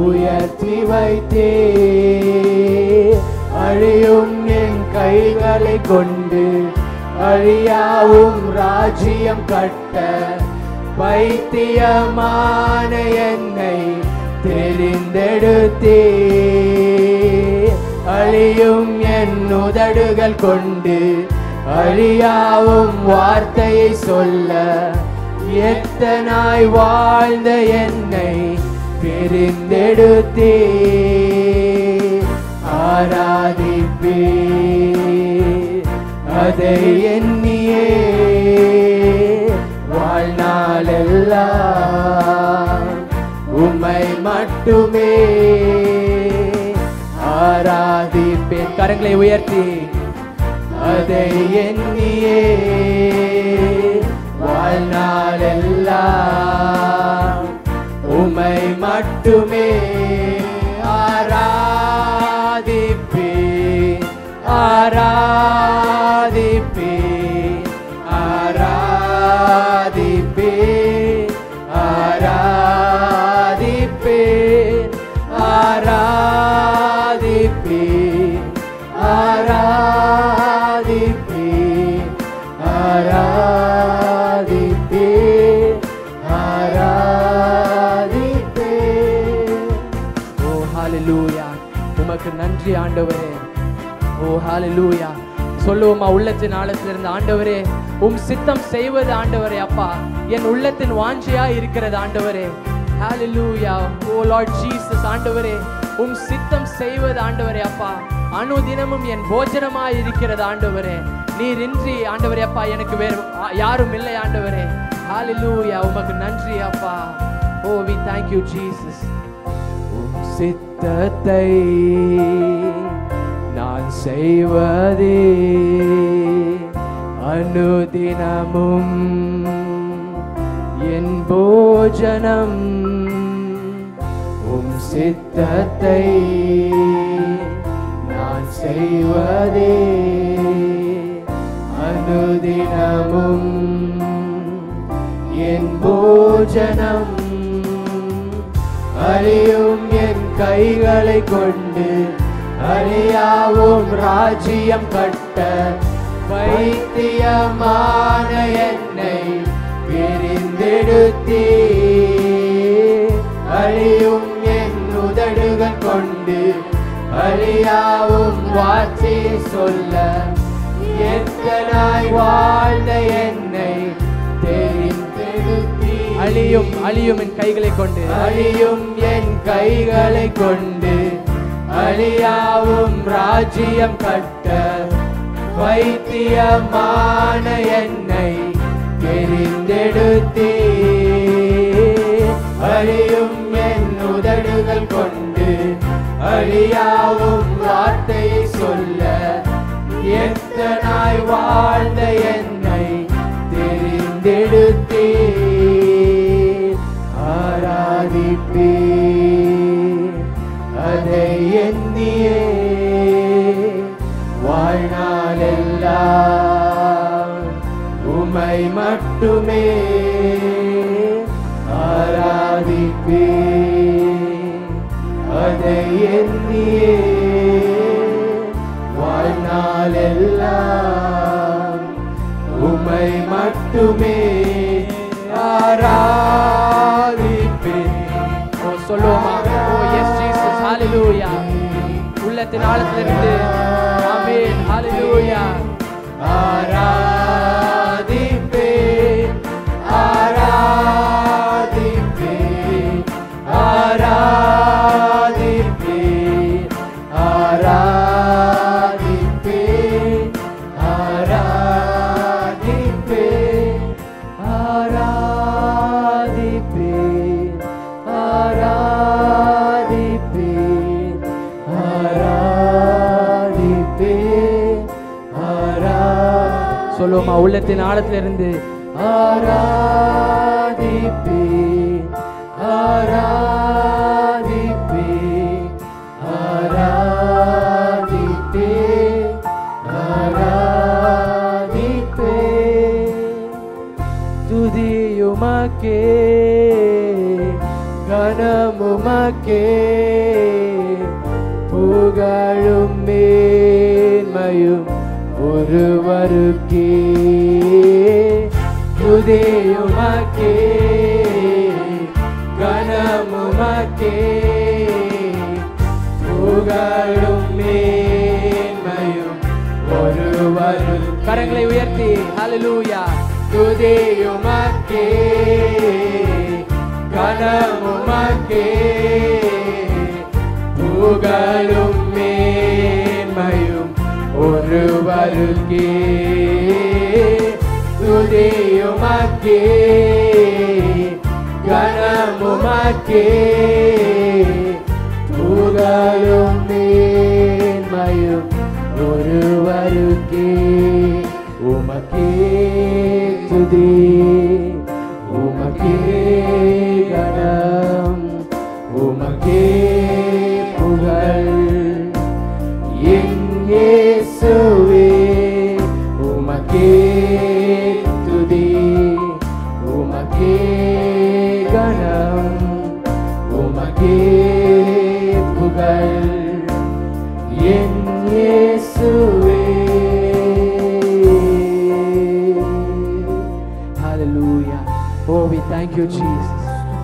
உயர்த்தி வைத்தே அழியும் என் கைகளை கொண்டு அழியாவும் ராஜ்யம் கட்ட பைத்தியமான என்னை தெரிந்தெடுத்தே. அழியும் என் உதடுகள் கொண்டு அழியாவும் வார்த்தையை சொல்ல எத்தனாய் வாழ்ந்த என்னை தெரிந்தெடுத்தே. ஆராதிப்பே. அதை எண்ணியே. வாழ்நாளெல்லாம் உம்மை மட்டுமே ஆராதிப்பேன். கரங்களை உயர்த்தி. அதை எண்ணியே. வாழ்நாளெல்லாம் உம்மை மட்டுமே ஆராதிப்பே ஆராதிப்பே ஆராதிப்பே ஆராதிப்பே ஆராதிப்பே ஆராதிப்பே ஆராதிப்பே. ஓ ஹalleluya உமக்கு நன்றி ஆண்டவரே. ஓ ஹalleluya. சொல்லுவோமா உள்ளத்தின் ஆழத்திலிருந்து ஆண்டவரே உம் சித்தம் செய்வது ஆண்டவரே அப்பா. என் உள்ளத்தின் வாஞ்சையா இருக்கிறது ஆண்டவரே. ஹalleluya. ஓ லார்ட் ஜீசஸ் ஆண்டவரே உம் சித்தம் செய்வது ஆண்டவரே அப்பா. அனுதினமும் என் போஜனமா இருக்கிறது ஆண்டவரே. நீர் இன்றி ஆண்டவரே அப்பா எனக்கு வேறு யாரும் இல்லை ஆண்டவரே. ஹalleluya. உமக்கு நன்றி அப்பா. ஓ வி தேங்க்யூ ஜீசஸ் உம் சித்தத்தை நான் செய்வதே. அனுதினமும் என் போஜனம் உம் சித்தத்தை நான் செய்வதே. அனுதினமும் என் போஜனம் அறியும் என் கைகளை கொண்டு அழியாவும் ராஜ்யம் கட்ட வைத்தியமான என்னை பிரிந்தெடுத்தீ அழியும் என் உதடுகள் கொண்டு அழியாவும் வார்த்தை சொல்ல எத்தனாய் வாழ்ந்த என்னை தெரிந்தெடுத்தீ அழியும் அழியும் என் கைகளை கொண்டு. அழியும் என் கைகளை கொண்டு அழியாவும் ராஜ்யம் கட்ட வைத்தியமான என்னை தெரிந்தெடுத்தே அழியும் என் உதடுகள் கொண்டு அழியாவும் வார்த்தையை சொல்ல எத்தனாய் வாழ்ந்த என் தாளத்திலிருந்து அமேன் ஹalleluya சொல்லுவோமா உள்ளத்தின் ஆழத்திலிருந்து ஆராதிப்பே ஆராதிப்பே ஆராதிப்பே ஆராதிப்பே துதியுமக்கே கனமுமக்கே புகழும் மேன்மையும் ஒருவருக்கே துதியுமக்கே கனமுமக்கே புகழும் மேன்மையும் ஒருவரு கரங்களை உயர்த்தி ஹலலூயா துதியுமக்கே கனமுமக்கே புகழும் ஒருவருக்கே துதியுமக்கே கனமுமக்கே Oh,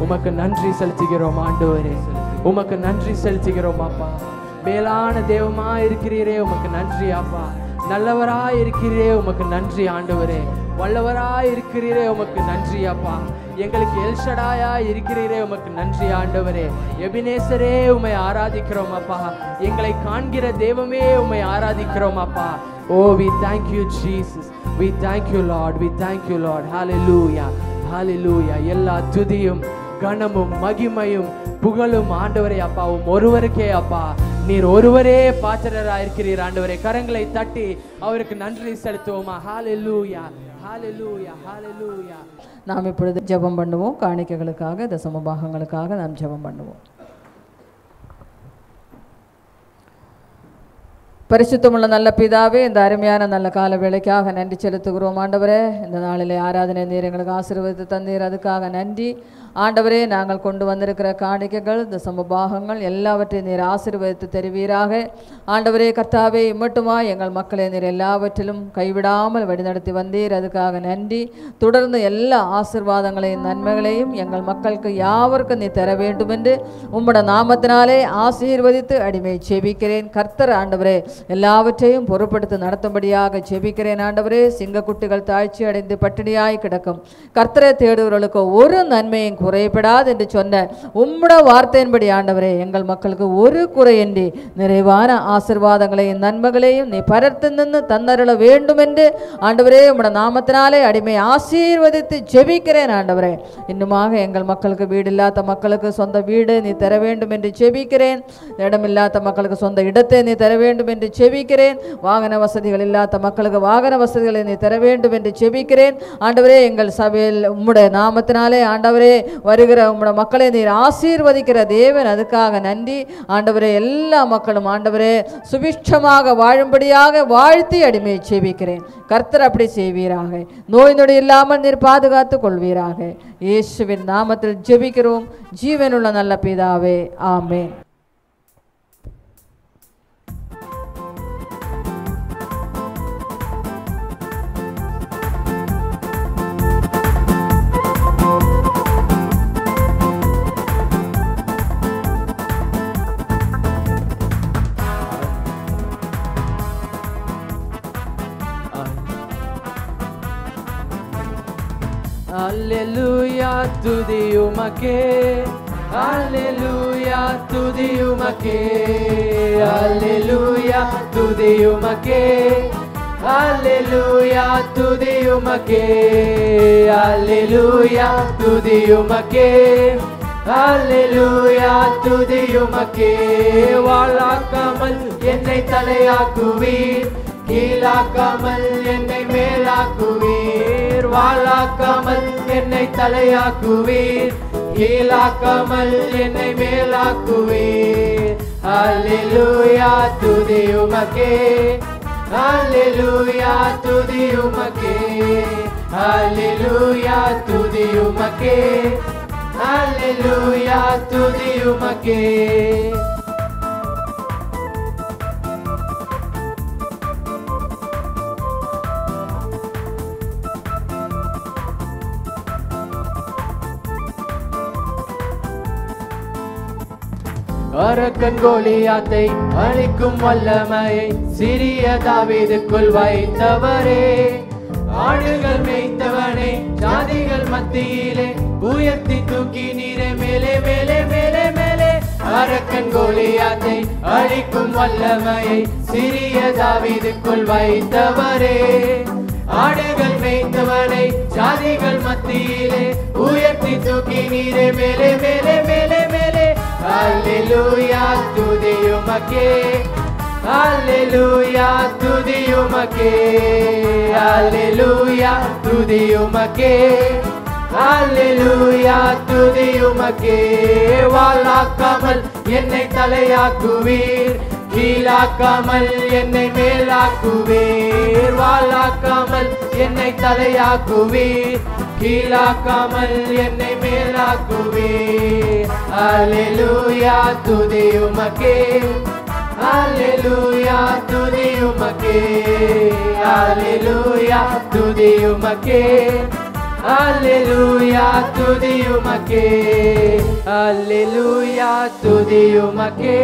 உமக்கு நன்றி செலுத்துகிறோம் ஆண்டவரே. உமக்கு நன்றி செலுத்துகிறோம் அப்பா. மேலான தேவமா இருக்கிறீரே உமக்கு நன்றி அப்பா. நல்லவரா இருக்கிறீரே உமக்கு நன்றி ஆண்டவரே. வல்லவராய் இருக்கிறீரே உமக்கு நன்றி அப்பா. எங்களுக்கு எல்ஷடாயா இருக்கிறீரே உமக்கு நன்றி ஆண்டவரே. எபினேசரே உமை ஆராதிக்கிறோம் அப்பா. எங்களை காண்கிற தெய்வமே உமை ஆராதிக்கிறோம் அப்பா. ஓ we thank you Jesus we thank you Lord we thank you Lord ஹalleluya லூயா எல்லா துதியும் கனமும் மகிமையும் புகழும் ஆண்டவரே அப்பாவும் ஒருவருக்கே அப்பா. நீர் ஒருவரே பாத்திரரா இருக்கிறீர் ஆண்டவரே. கரங்களை தட்டி அவருக்கு நன்றி செலுத்துவோமா? ஹalleluya லூயா நாம் இப்பொழுது ஜபம் பண்ணுவோம். காணிக்கைகளுக்காக தசம பாகங்களுக்காக நாம் ஜபம் பண்ணுவோம். பரிசுத்தமுள்ள நல்ல பிதாவே இந்த அருமையான நல்ல கால வேலைக்காக நன்றி செலுத்துகிறோம். ஆண்டவரே இந்த நாளிலே ஆராதனை நீர் எங்களுக்கு ஆசீர்வதித்து தந்தீர். அதுக்காக நன்றி. ஆண்டவரே நாங்கள் கொண்டு வந்திருக்கிற காணிக்கைகள் இந்த சமபாகங்கள் எல்லாவற்றையும் நீர் ஆசீர்வதித்து தெரிவீராக. ஆண்டவரே கர்த்தாவே மட்டுமா எங்கள் மக்களை நீர் எல்லாவற்றிலும் கைவிடாமல் வழிநடத்தி வந்தீர். அதுக்காக நன்றி. தொடர்ந்து எல்லா ஆசிர்வாதங்களையும் நன்மைகளையும் எங்கள் மக்களுக்கு யாவருக்கும் நீ தர வேண்டும் என்று உம்மோட நாமத்தினாலே ஆசீர்வதித்து அடிமை செபிக்கிறேன். கர்த்தர் ஆண்டவரே எல்லாவற்றையும் பொறுப்படுத்தி நடத்தும்படியாக செபிக்கிறேன் ஆண்டவரே. சிங்கக்குட்டிகள் தாழ்ச்சி அடைந்து பட்டினியாய் கிடக்கும். கர்த்தரை தேடுவர்களுக்கு ஒரு நன்மையும் குறைபடாது என்று சொன்ன உம்முட வார்த்தையின்படி ஆண்டவரே எங்கள் மக்களுக்கு ஒரு குறையின்றி நிறைவான ஆசிர்வாதங்களையும் நன்மைகளையும் நீ பரத்து நின்று தந்தருள வேண்டும் என்று ஆண்டவரே உம்முட நாமத்தினாலே அடிமை ஆசீர்வதித்து ஜெபிக்கிறேன் ஆண்டவரே. இன்னுமாக எங்கள் மக்களுக்கு வீடு இல்லாத மக்களுக்கு சொந்த வீடு நீ தர வேண்டும் என்று ஜெபிக்கிறேன். இடமில்லாத மக்களுக்கு சொந்த இடத்தை நீ தர வேண்டும் என்று ஜெபிக்கிறேன். வாகன வசதிகள் இல்லாத மக்களுக்கு வாகன வசதிகளை நீ தர வேண்டும் என்று ஜெபிக்கிறேன் வருகிற உங்களோட மக்களை நீர் ஆசீர்வதிக்கிற தேவன். அதுக்காக நன்றி. ஆண்டவரே எல்லா மக்களும் ஆண்டவரே சுபிஷ்டமாக வாழும்படியாக வாழ்த்தி அடிமையை ஜெபிக்கிறேன் கர்த்தர் அப்படி செய்வீராக. நோய் நொடி இல்லாமல் நீர் பாதுகாத்து கொள்வீராக. இயேசுவின் நாமத்தில் ஜெபிக்கிறோம். ஜீவனுள்ள நல்ல பிதாவே ஆமே அல்லேலூயா துதியுமக்கே அல்லேலூயா துதியுமக்கே அல்லேலூயா துதியுமக்கே அல்லேலூயா துதியுமக்கே அல்லேலூயா துதியுமக்கே அல்லேலூயா துதியுமக்கே வாழாக்காமல் என்னை தலையாக்குவீர் கீழாக்காமல் என்னை மேலாக்குவீர் வாழாக்காமல் என்னை தலையாக்குவீர். கீழாக்காமல் என்னை மேலாக்குவீர். அல்லேலூயா துதியுமக்கே அல்லேலூயா துதியுமக்கே அல்லேலூயா துதியுமக்கே அல்லேலூயா துதியுமக்கே அரக்கன் கோலியாத்தை அழிக்கும் வல்லமையை சிறிய தாவீதுக்குள் வைத்தவரே. ஆடுகள் மேய்த்தவனை ஜாதிகள் மத்தியிலே உயர்த்தி தூக்கி நீரே. மேலே மேலே மேலே மேலே. அரக்கன் கோலியாத்தை அழிக்கும் வல்லமையை சிறிய தாவீதுக்குள் வைத்தவரே. ஆடுகள் மேய்த்தவனை ஜாதிகள் மத்தியிலே உயர்த்தி தூக்கி நீரே. மேலே மேலே மேலே மேலே அல்லேலூயா துதியுமக்கே அல்லேலூயா துதியுமக்கே அல்லேலூயா துதியுமக்கே அல்லேலூயா துதியுமக்கே வாழாக்காமல் என்னை தலையாக்குவீர். கீழாக்காமல் என்னை மேலாக்குவீர். வாழாக்காமல் என்னை தலையாக்குவீர். கீழாக்காமல் என்னை மேலாக்குவீர் அல்லேலூயா துதியுமக்கே அல்லேலூயா துதியுமக்கே அல்லேலூயா துதியுமக்கே அல்லேலூயா துதியுமக்கே அல்லேலூயா துதியுமக்கே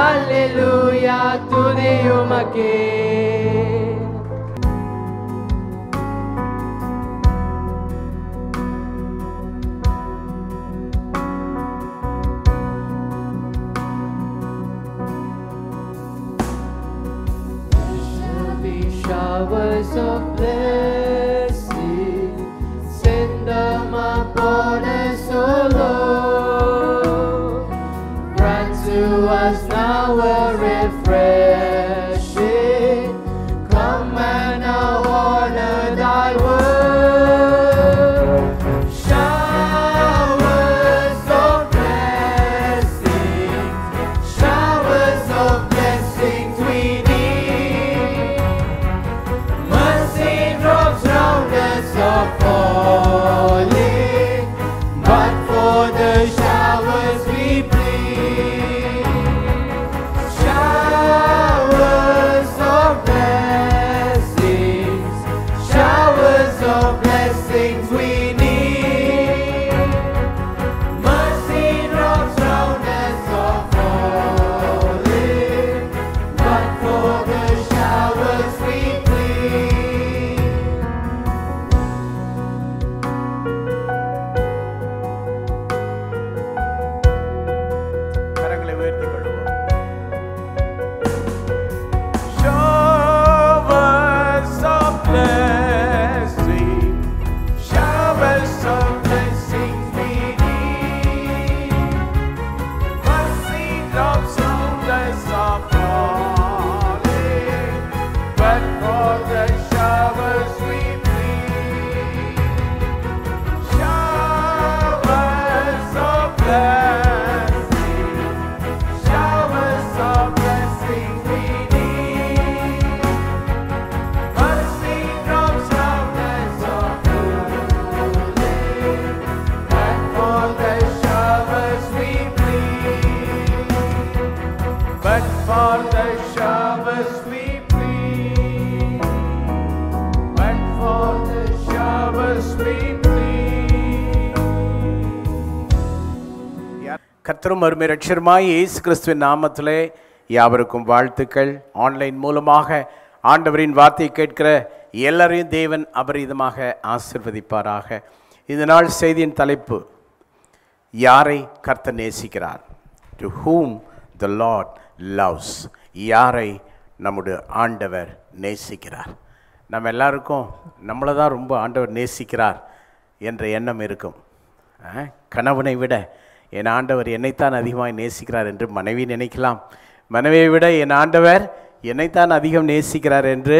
அல்லேலூயா துதியுமக்கே shall powers of bliss. அருமை இயேசு கிறிஸ்துவின் நாமத்திலே யாவருக்கும் வாழ்த்துக்கள். ஆன்லைன் மூலமாக ஆண்டவரின் வார்த்தையை கேட்கிற எல்லாரையும் தேவன் அபரிதமாக ஆசிர்வதிப்பாராக. இந்த நாள் செய்தியின் தலைப்பு யாரை கர்த்தர் நேசிக்கிறார்? To whom the Lord loves யாரை நம்முடைய ஆண்டவர் நேசிக்கிறார்? நம்ம எல்லாருக்கும் நம்மளை தான் ரொம்ப ஆண்டவர் நேசிக்கிறார் என்ற எண்ணம் இருக்கும். கணவனை விட என் ஆண்டவர் என்னைத்தான் அதிகமாக நேசிக்கிறார் என்று மனைவி நினைக்கலாம். மனைவியை விட என் ஆண்டவர் என்னைத்தான் அதிகம் நேசிக்கிறார் என்று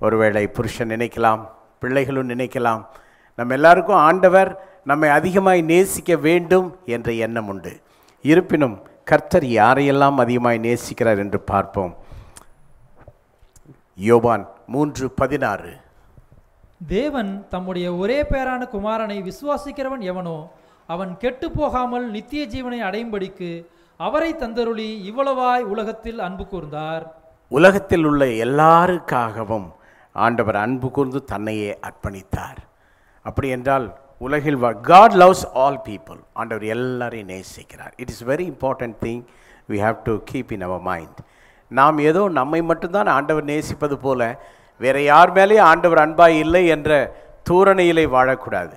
ஒருவேளை புருஷன் நினைக்கலாம் பிள்ளைகளும் நினைக்கலாம். நம்ம எல்லாருக்கும் ஆண்டவர் நம்மை அதிகமாய் நேசிக்க வேண்டும் என்ற எண்ணம் உண்டு. இருப்பினும் கர்த்தர் யாரையெல்லாம் அதிகமாய் நேசிக்கிறார் என்று பார்ப்போம். யோபான் மூன்று பதினாறு. தேவன் தம்முடைய ஒரே பேரான குமாரனை விசுவாசிக்கிறவன் எவனோ அவன் கெட்டு போகாமல் நித்திய ஜீவனை அடையும்படிக்கு அவரை தந்தருளி இவ்வளவாய் உலகத்தில் அன்பு கூர்ந்தார். உலகத்தில் உள்ள எல்லாருக்காகவும் ஆண்டவர் அன்பு கூர்ந்து தன்னையே அர்ப்பணித்தார். அப்படி என்றால் உலகில் காட் லவ்ஸ் ஆல் பீப்புள் ஆண்டவர் எல்லாரையும் நேசிக்கிறார். It is very important thing we have to keep in our mind நாம் ஏதோ நம்மை மட்டும்தான் ஆண்டவர் நேசிப்பது போல வேற யார் மேலேயும் ஆண்டவர் அன்பாய் இல்லை என்ற தூரணையிலே வாழக்கூடாது.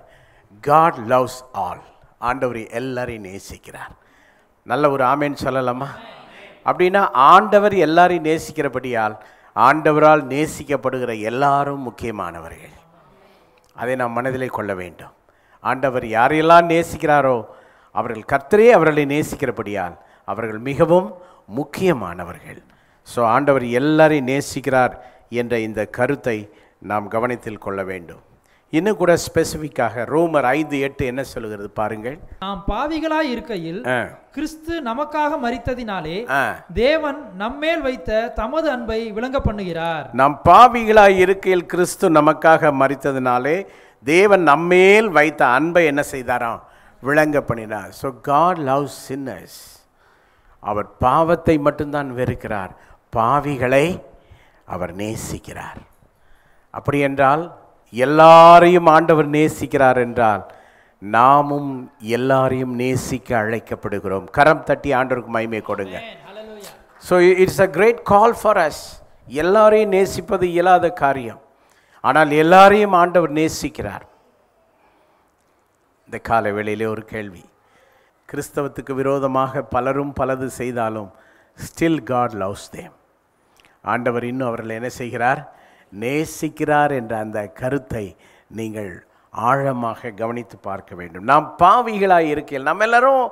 காட் லவ்ஸ் ஆல் ஆண்டவர் எல்லாரையும் நேசிக்கிறார். நல்ல ஒரு ஆமேன்னு சொல்லலாமா? அப்படின்னா ஆண்டவர் எல்லாரையும் நேசிக்கிறபடியால் ஆண்டவரால் நேசிக்கப்படுகிற எல்லாரும் முக்கியமானவர்கள். அதை நாம் மனதிலே கொள்ள வேண்டும். ஆண்டவர் யாரையெல்லாம் நேசிக்கிறாரோ அவர்கள் கர்த்தரே அவர்களை நேசிக்கிறபடியால் அவர்கள் மிகவும் முக்கியமானவர்கள். ஸோ ஆண்டவர் எல்லாரையும் நேசிக்கிறார் என்ற இந்த கருத்தை நாம் கவனத்தில் கொள்ள வேண்டும். இன்னும் கூட ஸ்பெசிஃபிக்காக ரோமர் ஐந்து எட்டு என்ன சொல்லுகிறது பாருங்கள். நாம் பாவிகளாய் இருக்கையில் கிறிஸ்து நமக்காக மரித்ததினாலே ஆ. தேவன் நம்மேல் வைத்த தமது அன்பை விளங்க பண்ணுகிறார். நாம் பாவிகளாய் இருக்கையில் கிறிஸ்து நமக்காக மரித்ததினாலே தேவன் நம்மேல் வைத்த அன்பை என்ன செய்தாராம்? விளங்க பண்ணினார். ஸோ காட் லவ் சின்னர்ஸ் அவர் பாவத்தை மட்டும்தான் வெறுக்கிறார். பாவிகளை அவர் நேசிக்கிறார். அப்படி என்றால் எல்லாரையும் ஆண்டவர் நேசிக்கிறார் என்றால் நாமும் எல்லாரையும் நேசிக்க அழைக்கப்படுகிறோம். கரம் தட்டி ஆண்டவருக்கு மகிமை கொடுங்க. So it's a great call for us எல்லாரையும் நேசிப்பது இயலாத காரியம். ஆனால் எல்லாரையும் ஆண்டவர் நேசிக்கிறார். இந்த கால வேளையிலே ஒரு கேள்வி. கிறிஸ்தவத்துக்கு விரோதமாக பலரும் பலது செய்தாலும் ஸ்டில் காட் லவ்ஸ் தேம் ஆண்டவர் இன்னும் அவர்கள் என்ன செய்கிறார்? நேசிக்கிறார் என்ற அந்த கருத்தை நீங்கள் ஆழமாக கவனித்து பார்க்க வேண்டும். நாம் பாவிகளாக இருக்கையில் நம்ம எல்லாரும்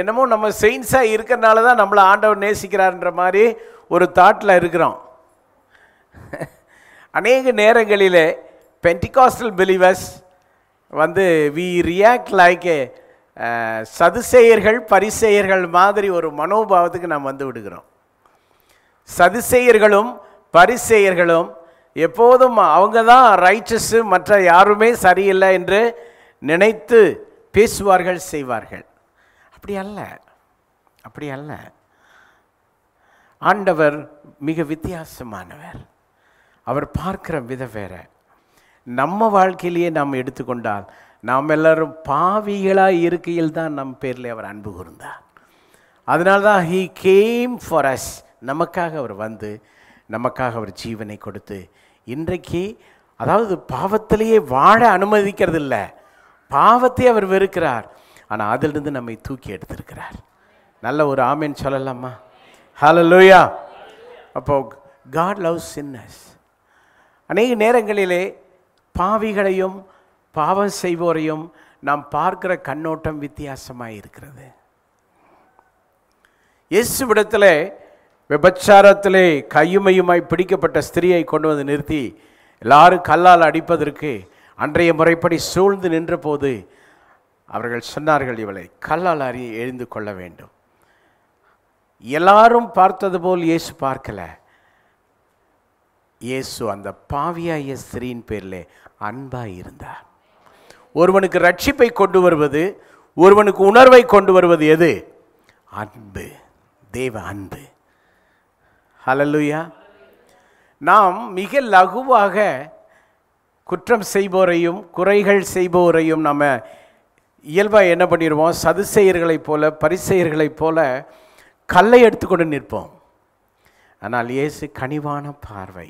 என்னமோ நம்ம செயின்ஸாக இருக்கிறனால தான் நம்மளை ஆண்டவர் நேசிக்கிறார்ன்ற மாதிரி ஒரு தாட்டில் இருக்கிறோம். அநேக நேரங்களிலே பென்டிகாஸ்டல் பிலீவர்ஸ் வந்து வி ரியாக்ட் லைக் சதுசேயர்கள் பரிசேயர்கள் மாதிரி ஒரு மனோபாவத்துக்கு நாம் வந்து விடுகிறோம். சதுசேயர்களும் பரிசேயர்களும் எப்போதும் அவங்க தான் ரைச்சஸ்ஸு மற்ற யாருமே சரியில்லை என்று நினைத்து பேசுவார்கள் செய்வார்கள். அப்படி அல்ல. அப்படி அல்ல. ஆண்டவர் மிக வித்தியாசமானவர். அவர் பார்க்கிற விதம் வேற. நம்ம வாழ்க்கையிலேயே நாம் எடுத்துக்கொண்டால் நாம் எல்லாரும் பாவிகளாக இருக்கையில் தான் நம் பேரில் அவர் அன்பு கூர்ந்தார். அதனால தான் ஹீ கேம் ஃபார் அஸ் நமக்காக அவர் வந்து நமக்காக அவர் ஜீவனை கொடுத்து இன்றைக்கு அதாவது பாவத்திலேயே வாழ அனுமதிக்கிறது இல்லை பாவத்தை அவர் வெறுக்கிறார். ஆனால் அதிலிருந்து நம்மை தூக்கி எடுத்திருக்கிறார். நல்ல ஒரு ஆமேன் சொல்லலாமா? லூயா அப்போ காட் லவ் சின்னஸ் அநேக நேரங்களிலே பாவிகளையும் பாவம் செய்வோரையும் நாம் பார்க்கிற கண்ணோட்டம் வித்தியாசமாக இருக்கிறது இயேசுவிடத்தில் விபச்சாரத்திலே கையுமையுமாய் பிடிக்கப்பட்ட ஸ்திரியை கொண்டு வந்து நிறுத்தி எல்லாரும் கல்லால் அடிப்பதற்கு அன்றைய முறைப்படி சூழ்ந்து நின்றபோது அவர்கள் சொன்னார்கள் இவளை கல்லால் அறி எழுந்து கொள்ள வேண்டும். எல்லாரும் பார்த்தது போல் இயேசு பார்க்கல. இயேசு அந்த பாவியாய ஸ்திரீயின் பேரில் அன்பாக இருந்தார். ஒருவனுக்கு ரட்சிப்பை கொண்டு வருவது ஒருவனுக்கு உணர்வை கொண்டு வருவது எது? அன்பு. தேவ அன்பு. ஹலலுயா நாம் மிக லகுவாக குற்றம் செய்போரையும் குறைகள் செய்பவரையும் நம்ம இயல்பாக என்ன பண்ணிடுவோம் சதுசெயர்களைப் போல பரிசெயர்களைப் போல கல்லை எடுத்துக்கொண்டு நிற்போம். ஆனால் இயேசு கனிவான பார்வை.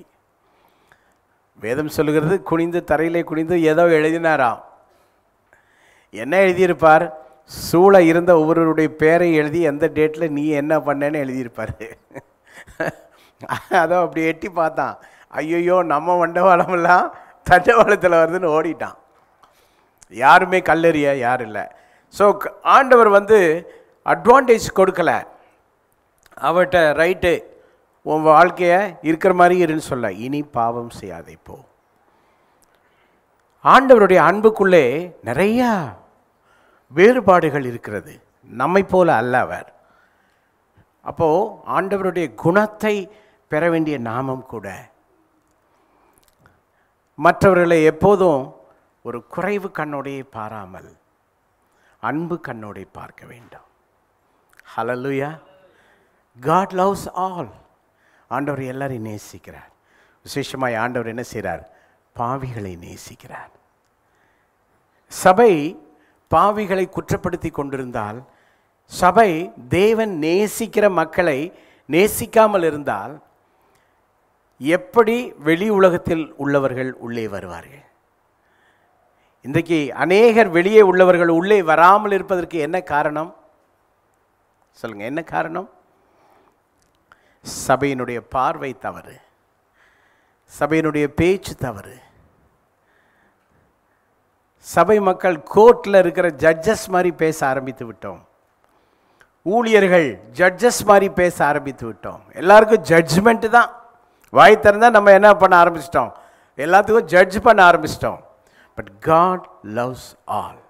வேதம் சொல்லுகிறது குனிந்து தரையிலே குனிந்து ஏதோ எழுதினாராம் என்ன எழுதியிருப்பார்? சூழ இருந்த ஒவ்வொருவருடைய பேரை எழுதி எந்த டேட்டில் நீ என்ன பண்ணேன்னு எழுதியிருப்பார். அதை அப்படி எட்டி பார்த்தான். ஐயோ நம்ம மண்டவாளமெல்லாம் தண்டவாளத்தில் வருதுன்னு ஓடிட்டான். யாருமே கல்லெறிய யாரும் இல்லை. ஸோ ஆண்டவர் வந்து அட்வான்டேஜ் கொடுக்கல. அவர்கிட்ட ரைட்டு உன் வாழ்க்கையை இருக்கிற மாதிரி இருன்னு சொல்ல இனி பாவம் செய்யாதே போ. ஆண்டவருடைய அன்புக்குள்ளே நிறையா வேறுபாடுகள் இருக்கிறது. நம்மை போல அல்ல அவர். அப்போது ஆண்டவருடைய குணத்தை பெற வேண்டிய நாமம் கூட. மற்றவர்களை எப்போதும் ஒரு குறைவு கண்ணோடையே பாராமல் அன்பு கண்ணோடை பார்க்க வேண்டும். ஹலலுயா காட் லவ்ஸ் ஆல் ஆண்டவர் எல்லாரையும் நேசிக்கிறார். விசேஷமாய் ஆண்டவர் என்ன செய்கிறார் பாவிகளை நேசிக்கிறார். சபை பாவிகளை குற்றப்படுத்தி கொண்டிருந்தால் சபை தேவன் நேசிக்கிற மக்களை நேசிக்காமல் இருந்தால் எப்படி வெளி உலகத்தில் உள்ளவர்கள் உள்ளே வருவார்கள்? இன்றைக்கு அநேகர் வெளியே உள்ளவர்கள் உள்ளே வராமல் இருப்பதற்கு என்ன காரணம்? சொல்லுங்க என்ன காரணம்? சபையினுடைய பார்வை தவறு. சபையினுடைய பேச்சு தவறு. சபை மக்கள் கோர்ட்டில் இருக்கிற ஜட்ஜஸ் மாதிரி பேச ஆரம்பித்து விட்டோம். ஊழியர்கள் ஜட்ஜஸ் மாதிரி பேச ஆரம்பித்து விட்டோம். எல்லாருக்கும் ஜட்ஜ்மெண்ட்டு தான். வாய் திறந்தால் நம்ம என்ன பண்ண ஆரம்பிச்சிட்டோம்? எல்லாத்துக்கும் ஜட்ஜ் பண்ண ஆரம்பிச்சிட்டோம். பட் காட் லவ்ஸ் ஆல்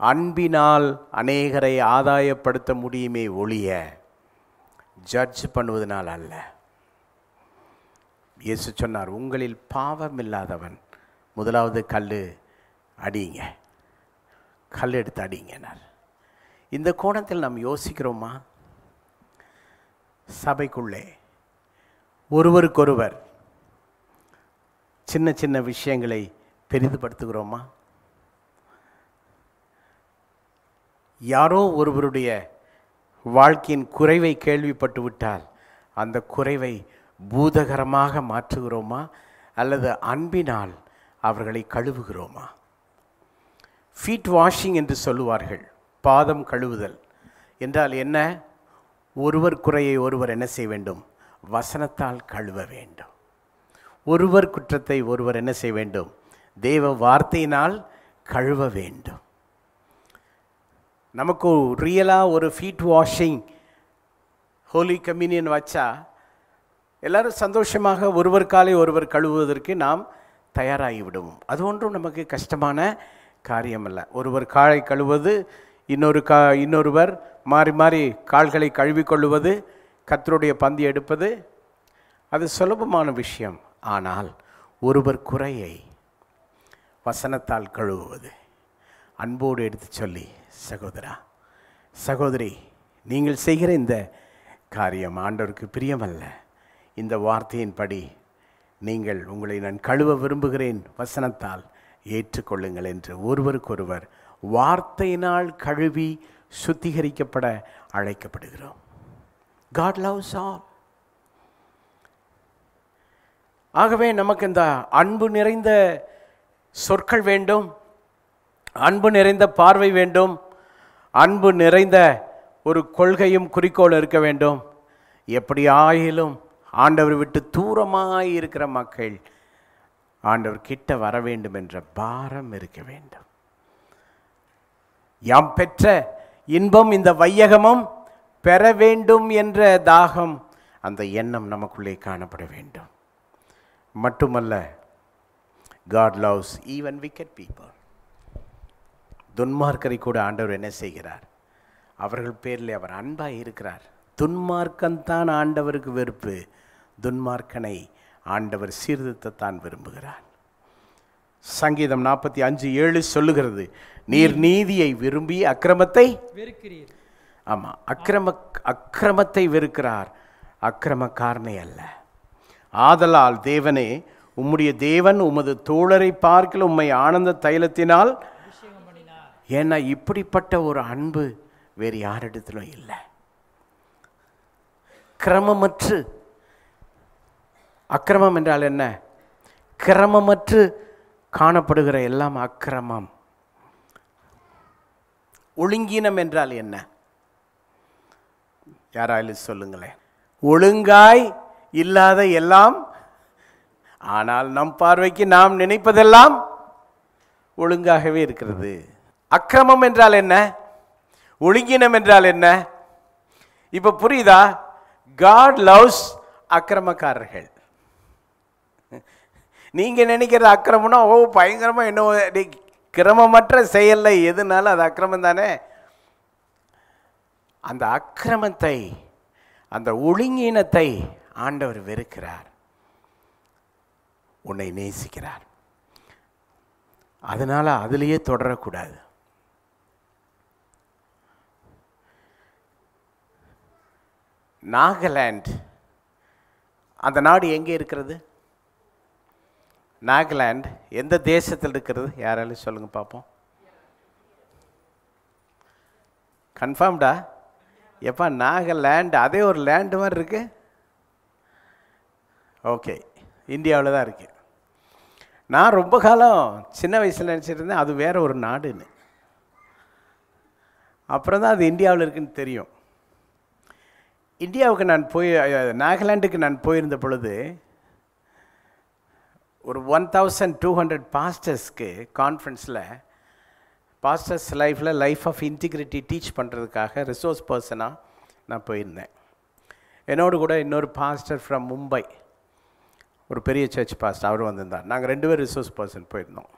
அன்பினால் அநேகரை ஆதாயப்படுத்த முடியுமே ஒழிய ஜட்ஜ் பண்ணுவதனால் அல்ல. இயேசு சொன்னார் உங்களில் பாவம் இல்லாதவன் முதலாவது கல் அடிங்க கல் எடுத்து அடிங்கனார் இந்த கோணத்தில் நாம் யோசிக்கிறோமா? சபைக்குள்ளே ஒருவருக்கொருவர் சின்ன சின்ன விஷயங்களை பெரிதுபடுத்துகிறோமா? யாரோ ஒருவருடைய வாழ்க்கையின் குறைவை கேள்விப்பட்டு விட்டால் அந்த குறைவை பூதகரமாக மாற்றுகிறோமா? அல்லது அன்பினால் அவர்களை கழுவுகிறோமா? ஃபீட் வாஷிங் என்று சொல்லுவார்கள் பாதம் கழுவுதல். என்றால் என்ன? ஒருவர் குறையை ஒருவர் என்ன செய்ய வேண்டும்? வசனத்தால் கழுவ வேண்டும். ஒருவர் குற்றத்தை ஒருவர் என்ன செய்ய வேண்டும்? தேவ வார்த்தையினால் கழுவ வேண்டும். நமக்கு ரியலாக ஒரு ஃபீட் வாஷிங் ஹோலி கம்யூனியன் வச்சா எல்லாரும் சந்தோஷமாக ஒருவர் காலை ஒருவர் கழுவுவதற்கு நாம் தயாராகி விடுவோம். அது ஒன்றும் நமக்கு கஷ்டமான காரியமல்ல. ஒருவர் காலை கழுவது இன்னொரு கா இன்னொருவர் மாறி மாறி கால்களை கழுவிக்கொள்ளுவது கத்தருடைய பந்தி எடுப்பது அது சுலபமான விஷயம். ஆனால் ஒருவர் குறையை வசனத்தால் கழுவுவது. அன்போடு எடுத்து சொல்லி சகோதரா சகோதரி நீங்கள் செய்கிற இந்த காரியம் ஆண்டவருக்கு பிரியமல்ல. இந்த வார்த்தையின்படி நீங்கள் உங்களை நான் கழுவ விரும்புகிறேன். வசனத்தால் ஏற்றுக்கொள்ளுங்கள் என்று ஒருவருக்கொருவர் வார்த்தையினால் கழுவி சுத்திகரிக்கப்பட அழைக்கப்படுகிறோம். காட் லவ்ஸ் ஆல் ஆகவே நமக்கு இந்த அன்பு நிறைந்த சொற்கள் வேண்டும் அன்பு நிறைந்த பார்வை வேண்டும் அன்பு நிறைந்த ஒரு கொள்கையும் குறிக்கோள் இருக்க வேண்டும். எப்படி ஆயிலும் ஆண்டவர் விட்டு தூரமாக இருக்கிற மக்கள் ஆண்டவர் கிட்ட வர வேண்டும் என்ற பாரம் இருக்க வேண்டும். யாம் பெற்ற இன்பம் இந்த வையகமும் பெற வேண்டும் என்ற தாகம் அந்த எண்ணம் நமக்குள்ளே காணப்பட வேண்டும். மட்டுமல்ல God loves even wicked people துன்மார்க்கரை கூட ஆண்டவர் என்ன செய்கிறார்? அவர்கள் பேரில் அவர் அன்பாக இருக்கிறார். துன்மார்க்கன்தான் ஆண்டவருக்கு வெறுப்பு. துன்மார்க்கனை ஆண்டவர் சீர்திருத்தத்தான் விரும்புகிறார். சங்கீதம் நாற்பத்தி அஞ்சு ஏழு சொல்லுகிறது நீர் நீதியை விரும்பி அக்கிரமத்தை வெறுக்கிறீர். ஆமாம் அக்கிரம அக்கிரமத்தை வெறுக்கிறார். அக்கிரமக்காரனை அல்ல. ஆதலால் தேவனே உம்முடைய தேவன் உமது தோழரை பார்க்கல உம்மை ஆனந்த தைலத்தினால். ஏன்னா இப்படிப்பட்ட ஒரு அன்பு வேறு யாரிடத்திலும் இல்லை. கிரமமற்று. அக்கிரமம் என்றால் என்ன? கிரமமற்று காணப்படுகிற எல்லாம் அக்கிரமம். ஒழுங்கீனம் என்றால் என்ன? யாராலும் சொல்லுங்களேன். ஒழுங்காய் இல்லாத எல்லாம் ஆனால் நம் பார்வைக்கு நாம் நினைப்பதெல்லாம் ஒழுங்காகவே இருக்கிறது. அக்கிரமம் என்றால் என்ன? ஒழுங்கினம் என்றால் என்ன? இப்போ புரியுதா? காட் லவ்ஸ் அக்கிரமக்காரர்கள். நீங்கள் நினைக்கிறது அக்கிரமம்னா ஓ பயங்கரமாக என்ன கிரமமற்ற செயலில் எதுனாலும் அது அக்கிரமம் தானே? அந்த அக்கிரமத்தை அந்த ஒழுங்கீனத்தை ஆண்டவர் வெறுக்கிறார். உன்னை நேசிக்கிறார். அதனால் அதிலேயே தொடரக்கூடாது. நாகாலாண்ட் அந்த நாடு எங்கே இருக்கிறது? நாகாலாண்ட் எந்த தேசத்தில் இருக்கிறது? யாராலும் சொல்லுங்கள் பார்ப்போம். கன்ஃபார்ம்டா எப்பா லேண்டு அதே ஒரு லேண்டு மாதிரி இருக்கு? ஓகே இந்தியாவில் தான் இருக்கு. நான் ரொம்ப காலம் சின்ன வயசில் நினச்சிட்டு இருந்தேன் அது வேற ஒரு நாடுன்னு. அப்புறம் தான் அது இந்தியாவில் இருக்குன்னு தெரியும். இந்தியாவுக்கு நான் போய் நாகாலாண்டுக்கு நான் போயிருந்த பொழுது ஒரு ஒன் தௌசண்ட் டூ ஹண்ட்ரட் பாஸ்டர்ஸ்க்கு கான்ஃபரன்ஸில் பாஸ்டர்ஸ் லைஃப்பில் லைஃப் ஆஃப் இன்டிகிரிட்டி டீச் பண்ணுறதுக்காக ரிசோர்ஸ் பர்சனாக நான் போயிருந்தேன். என்னோடு கூட இன்னொரு பாஸ்டர் ஃப்ரம் மும்பை ஒரு பெரிய சர்ச் பாஸ்டர் அவர் வந்திருந்தார். நாங்கள் ரெண்டு பேரும் ரிசோர்ஸ் பர்சன் போயிருந்தோம்.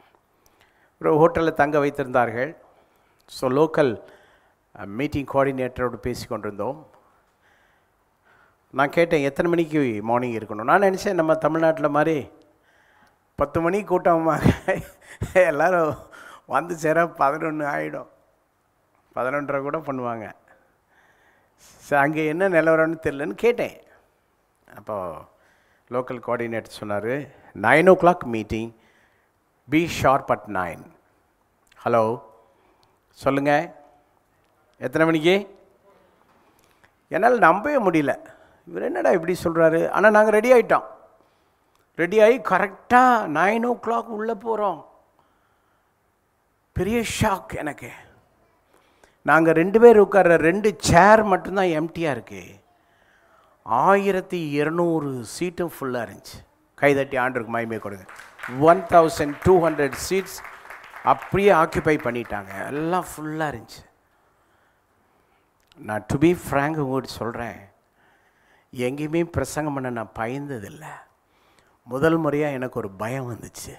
ஒரு ஹோட்டலில் தங்க வைத்திருந்தார்கள். ஸோ லோக்கல் மீட்டிங் கோஆர்டினேட்டரோடு பேசி கொண்டிருந்தோம். நான் கேட்டேன் எத்தனை மணிக்கு மார்னிங் இருக்கணும்? நான் நினச்சேன் நம்ம தமிழ்நாட்டில் மாதிரி பத்து மணிக்கு கூட்டமாக எல்லோரும் வந்து சேர பதினொன்று ஆகிடும் பதினொன்றரை கூட பண்ணுவாங்க. அங்கே என்ன நிலவரம்னு தெரிலன்னு கேட்டேன். அப்போது லோக்கல் கோஆர்டினேட்டர் சொன்னார் nine o'clock meeting be sharp at nine hello சொல்லுங்கள் எத்தனை மணிக்கு? என்னால் நம்பவே முடியல. இவர் என்னடா இப்படி சொல்கிறாரு ஆனால் நாங்கள் ரெடி ஆகிட்டோம் ரெடி ஆகி கரெக்டாக நைன் ஓ கிளாக் உள்ளே போகிறோம் பெரிய ஷாக் எனக்கு. நாங்கள் ரெண்டு பேர் உட்கார்ற ரெண்டு சேர் மட்டும்தான் எம்டியாக இருக்குது ஆயிரத்தி இரநூறு சீட்டும் ஃபுல்லாக இருந்துச்சு. கைதட்டி ஆண்டுக்கு மயமே கொடுங்க. One thousand two hundred seats அப்படியே ஆக்கியபை பண்ணிட்டாங்க. எல்லாம் ஃபுல்லாக இருந்துச்சு. நான் டு பி ஃப்ராங்க் உங்கள்கிட்ட சொல்கிறேன் எங்கேயுமே பிரசங்கம் பண்ண நான் பயந்ததில்லை. முதல் முறையாக எனக்கு ஒரு பயம் வந்துச்சு.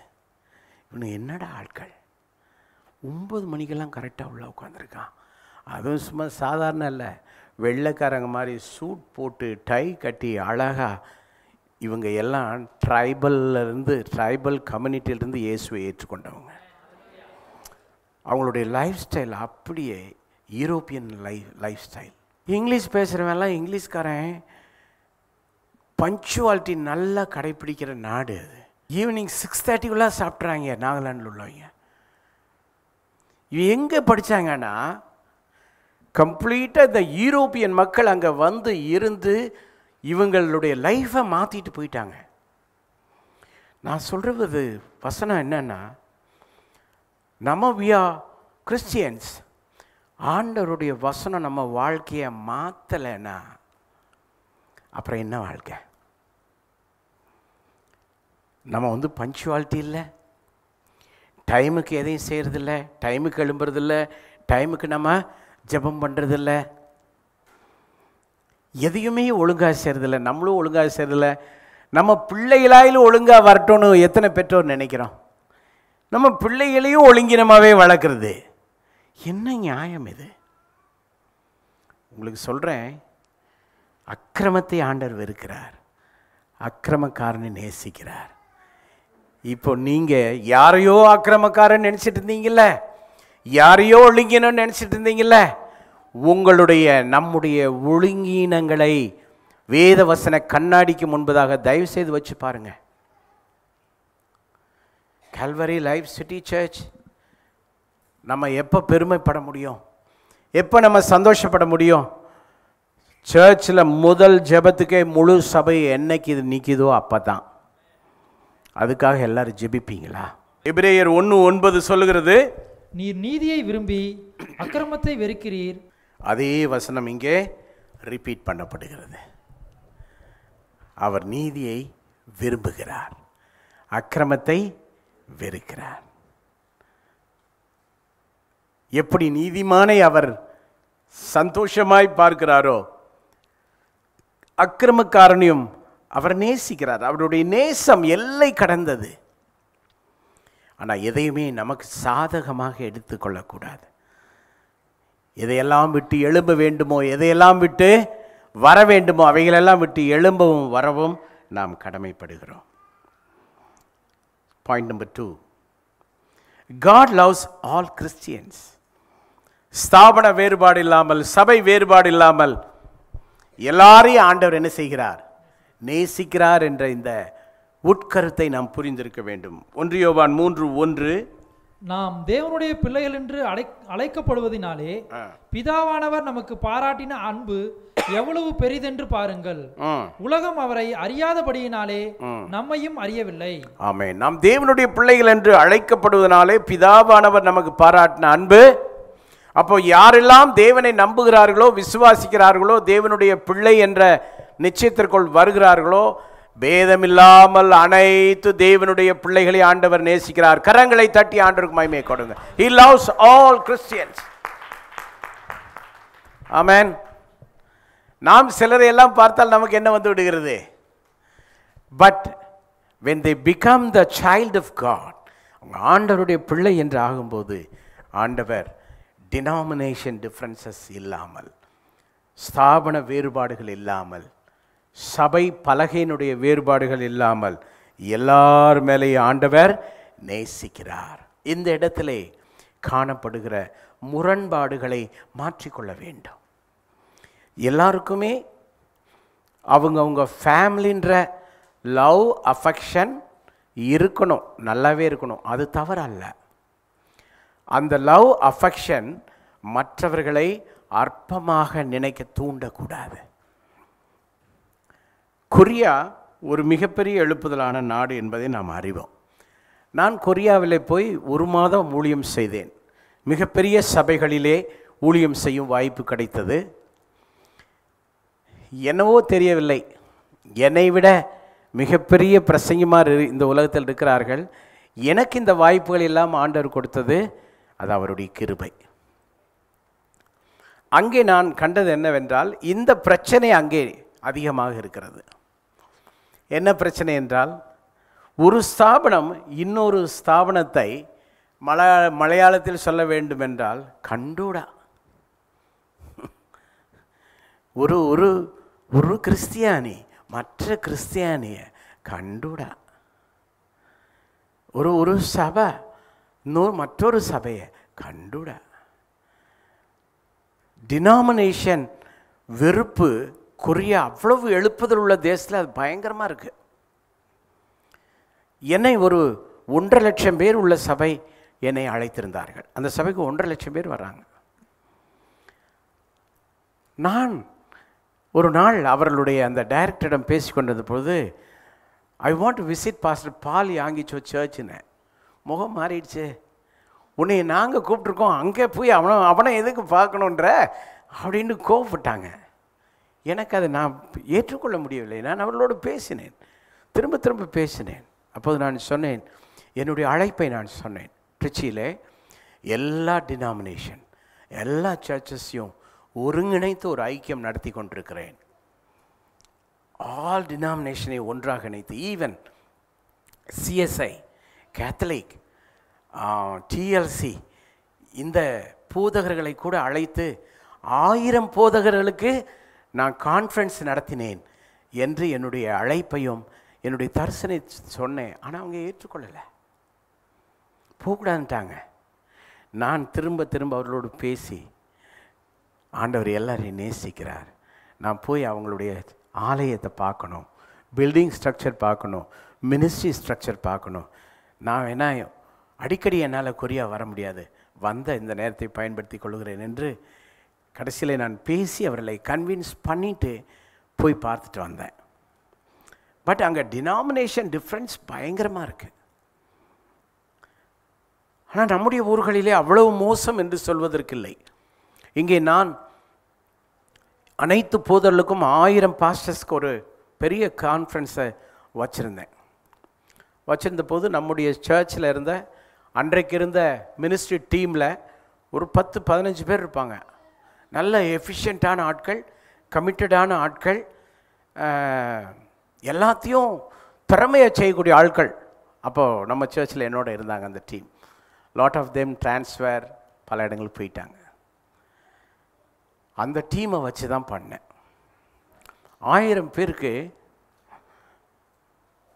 இவனு என்னடா ஆட்கள்? ஒம்பது மணிக்கெல்லாம் கரெக்டாக உள்ளே உட்காந்துருக்கான். அதுவும் சும்மா சாதாரண இல்லை வெள்ளைக்காரங்க மாதிரி சூட் போட்டு டை கட்டி அழகாக இவங்க எல்லாம் ட்ரைபல்ல இருந்து ட்ரைபல் கம்யூனிட்டியிலேருந்து இயேசுவை ஏற்றுக்கொண்டவங்க. அவங்களுடைய லைஃப் ஸ்டைல் அப்படியே European life life style English பேசுகிறவெல்லாம் இங்கிலீஷ்காரன். பஞ்சுவாலிட்டி நல்லா கடைப்பிடிக்கிற நாடு அது. ஈவினிங் சிக்ஸ் தேர்ட்டிக்குள்ளே சாப்பிட்றாங்க நாகாலாண்டில் உள்ளவங்க. இவன் எங்கே படித்தாங்கன்னா கம்ப்ளீட்டாக இந்த யூரோப்பியன் மக்கள் அங்கே வந்து இருந்து இவங்களுடைய லைஃப்பை மாற்றிட்டு போயிட்டாங்க. நான் சொல்கிறது வசனம் என்னென்னா நம்ம வியா கிறிஸ்டியன்ஸ் ஆண்டவருடைய வசனம் நம்ம வாழ்க்கையை மாற்றலைன்னா அப்புறம் என்ன வாழ்க்கை? நம்ம வந்து பஞ்சுவாலிட்டி இல்லை. டைமுக்கு எதையும் செய்கிறதில்ல டைமுக்கு எழும்புறதில்ல டைமுக்கு நம்ம ஜெபம் பண்ணுறதில்ல எதையுமே ஒழுங்காக செய்கிறதில்ல நம்மளும் ஒழுங்காக செய்கிறதில்ல நம்ம பிள்ளைகளாயிலும் ஒழுங்காக வரட்டும்னு எத்தனை பெற்றோர் நினைக்கிறோம்? நம்ம பிள்ளைகளையும் ஒழுங்கினமாகவே வளர்க்குறது. என்ன நியாயம் இது? உங்களுக்கு சொல்கிறேன் அக்கிரமத்தை ஆண்டவர் வெறுக்கிறார் அக்கிரமக்காரனை நேசிக்கிறார். இப்போ நீங்கள் யாரையோ ஆக்கிரமக்காரன் நினச்சிட்டு இருந்தீங்கல்ல? யாரையோ ஒழுங்கினோன்னு நினச்சிட்டு இருந்தீங்கல்ல? உங்களுடைய நம்முடைய ஒழுங்கீனங்களை வேதவசன கண்ணாடிக்கு முன்பதாக தயவு செய்து வச்சு பாருங்கள் கல்வரி லைஃப் சிட்டி சர்ச் நம்ம எப்போ பெருமைப்பட முடியும்? எப்போ நம்ம சந்தோஷப்பட முடியும்? சர்ச்சில் முதல் ஜெபத்துக்கே முழு சபை என்னைக்கு இது நிற்கிதோ அப்போ தான் அதுக்காக எல்லாரும் ஜெபிப்பீங்களா? எபிரேயர் ஒன்று ஒன்பது சொல்லுகிறது நீர் நீதியை விரும்பி அக்கிரமத்தை வெறுக்கிறீர். அதே வசனம் இங்கே ரிப்பீட் பண்ணப்படுகிறது. அவர் நீதியை விரும்புகிறார் அக்கிரமத்தை வெறுக்கிறார். எப்படி நீதிமானை அவர் சந்தோஷமாய் பார்க்கிறாரோ அக்கிரமக்காரனையும் அவர் நேசிக்கிறார். அவருடைய நேசம் எல்லை கடந்தது. ஆனால் எதையுமே நமக்கு சாதகமாக எடுத்துக்கொள்ளக்கூடாது எதையெல்லாம் விட்டு எழும்ப வேண்டுமோ எதையெல்லாம் விட்டு வர வேண்டுமோ அவைகளெல்லாம் விட்டு எழும்பவும் வரவும் நாம் கடமைப்படுகிறோம். Point number two God loves all Christians ஸ்தாபன வேறுபாடு இல்லாமல் சபை வேறுபாடு இல்லாமல் எல்லாரையும் ஆண்டவர் என்ன செய்கிறார்? நேசிக்கிறார் என்ற இந்த உட்கருத்தை நாம் புரிந்திருக்க வேண்டும். ஒன்று யோவான் மூன்று ஒன்று. நாம் தேவனுடைய பிள்ளைகள் என்று அழை அழைக்கப்படுவதினாலே பிதாவானவர் நமக்கு பாராட்டின அன்பு எவ்வளவு பெரிதென்று பாருங்கள். உலகம் அவரை அறியாதபடியினாலே நம்மையும் அறியவில்லை. ஆமென். நாம் தேவனுடைய பிள்ளைகள் என்று அழைக்கப்படுவதனாலே பிதாவானவர் நமக்கு பாராட்டின அன்பு. அப்போ யாரெல்லாம் தேவனை நம்புகிறார்களோ விசுவாசிக்கிறார்களோ தேவனுடைய பிள்ளை என்ற நிச்சயத்திற்குள் வருகிறார்களோ? பேதமில்லாமல் அனைத்து தேவனுடைய பிள்ளைகளை ஆண்டவர் நேசிக்கிறார். கரங்களை தட்டி ஆண்டவருக்கு மயமே கொடுங்க. He loves all Christians amen நாம் சிலரை எல்லாம் பார்த்தால் நமக்கு என்ன வந்து விடுகிறது? But when they become the child of God அவங்க ஆண்டவருடைய பிள்ளை என்று ஆகும்போது ஆண்டவர் டினாமினேஷன் டிஃப்ரென்சஸ் இல்லாமல் ஸ்தாபன வேறுபாடுகள் இல்லாமல் சபை பலகையினுடைய வேறுபாடுகள் இல்லாமல் எல்லார் மேலேயும் ஆண்டவர் நேசிக்கிறார். இந்த இடத்திலே காணப்படுகிற முரண்பாடுகளை மாற்றிக்கொள்ள வேண்டும். எல்லாருக்குமே அவங்க அவங்க ஃபேமிலின்ற லவ் அஃபெக்ஷன் இருக்கணும் நல்லாவே இருக்கணும். அது தவறல்ல. அந்த லவ் அஃபெக்ஷன் மற்றவர்களை அற்பமாக நினைக்க தூண்டக்கூடாது. கொரியா ஒரு மிகப்பெரிய எழுப்புதலான நாடு என்பதை நாம் அறிவோம். நான் கொரியாவில் போய் ஒரு மாதம் ஊழியம் செய்தேன். மிகப்பெரிய சபைகளிலே ஊழியம் செய்யும் வாய்ப்பு கிடைத்தது. என்னவோ தெரியவில்லை. என்னை விட மிகப்பெரிய பிரசங்கிமார் இரு- இந்த உலகத்தில் இருக்கிறார்கள். எனக்கு இந்த வாய்ப்புகள் எல்லாம் ஆண்டவர் கொடுத்தது அது அவருடைய கிருபை. அங்கே நான் கண்டது என்னவென்றால் இந்த பிரச்சனை அங்கே அதிகமாக இருக்கிறது. என்ன பிரச்சனை என்றால் ஒரு ஸ்தாபனம் இன்னொரு ஸ்தாபனத்தை மலையா மலையாளத்தில் சொல்ல வேண்டும் என்றால் கண்டூடா. ஒரு ஒரு ஒரு கிறிஸ்தியானி மற்ற கிறிஸ்தியானிய கண்டூடா. ஒரு ஒரு சபை இன்னொரு மற்றொரு சபையை கண்டுடா. டினாமினேஷன் வெறுப்பு கொரியா அவ்வளவு எழுப்புதல் உள்ள தேசத்தில் அது பயங்கரமாக இருக்குது என்னை ஒரு ஒன்றரை லட்சம் பேர் உள்ள சபை என்னை அழைத்திருந்தார்கள். அந்த சபைக்கு ஒன்றரை லட்சம் பேர் வர்றாங்க. நான் ஒரு நாள் அவர்களுடைய அந்த டைரக்டரிடம் பேசி கொண்டிருந்த பொழுது I want to visit pastor Paul Yonggi Cho சர்ச்சுன்னு முகம் மாறிடுச்சு. உன்னை நாங்கள் கூப்பிட்ருக்கோம் அங்கே போய் அவனை அவனை எதுக்கு பார்க்கணுன்ற? அப்படின்னு கோவப்பட்டாங்க. எனக்கு அதை நான் ஏற்றுக்கொள்ள முடியவில்லை. நான் அவர்களோடு பேசினேன். திரும்ப திரும்ப பேசினேன். அப்போது நான் சொன்னேன் என்னுடைய அழைப்பை நான் சொன்னேன். திருச்சியிலே எல்லா டினாமினேஷன் எல்லா சர்ச்சஸையும் ஒருங்கிணைத்து ஒரு ஐக்கியம் நடத்தி கொண்டிருக்கிறேன். ஆல் டினாமினேஷனை ஒன்றாக இணைத்து ஈவன் சிஎஸ்ஐ கேத்தலிக் டிஎல்சி இந்த போதகர்களை கூட அழைத்து ஆயிரம் போதகர்களுக்கு நான் கான்ஃபரன்ஸ் நடத்தினேன் என்று என்னுடைய அழைப்பையும் என்னுடைய தரிசனை சொன்னேன். ஆனால் அவங்க ஏற்றுக்கொள்ளலை. போகக்கூடாதுட்டாங்க நான் திரும்ப திரும்ப அவர்களோடு பேசி ஆண்டவர் எல்லாரையும் நேசிக்கிறார். நான் போய் அவங்களுடைய ஆலயத்தை பார்க்கணும். பில்டிங் ஸ்ட்ரக்சர் பார்க்கணும். மினிஸ்ட்ரி ஸ்ட்ரக்சர் பார்க்கணும். நான் என்ன அடிக்கடி என்னால் கொரியா வர முடியாது. வந்த இந்த நேரத்தை பயன்படுத்தி கொள்கிறேன் என்று கடைசியில் நான் பேசி அவர்களை கன்வின்ஸ் பண்ணிவிட்டு போய் பார்த்துட்டு வந்தேன். பட் அங்கே டினாமினேஷன் டிஃப்ரென்ஸ் பயங்கரமாக இருக்குது ஆனால் நம்முடைய ஊர்களிலே அவ்வளவு மோசம் என்று சொல்வதற்கில்லை இங்கே நான் அனைத்து போதலுக்கும் ஆயிரம் பாஸ்டர்ஸ்க்கு ஒரு பெரிய கான்ஃபரன்ஸை வச்சுருந்தேன். வச்சுருந்த போது நம்முடைய சர்ச்சில் இருந்த அன்றைக்கு இருந்த மினிஸ்ட்ரி டீமில் ஒரு பத்து பதினஞ்சு பேர் இருப்பாங்க. நல்ல எஃபிஷியண்ட்டான ஆட்கள் கமிட்டடான ஆட்கள் எல்லாத்தையும் திறமையை செய்யக்கூடிய ஆட்கள் அப்போது நம்ம சர்ச்சில் என்னோட இருந்தாங்க அந்த team lot of them transfer பல இடங்களுக்கு போயிட்டாங்க. அந்த டீமை வச்சு தான் பண்ணேன். ஆயிரம் பேருக்கு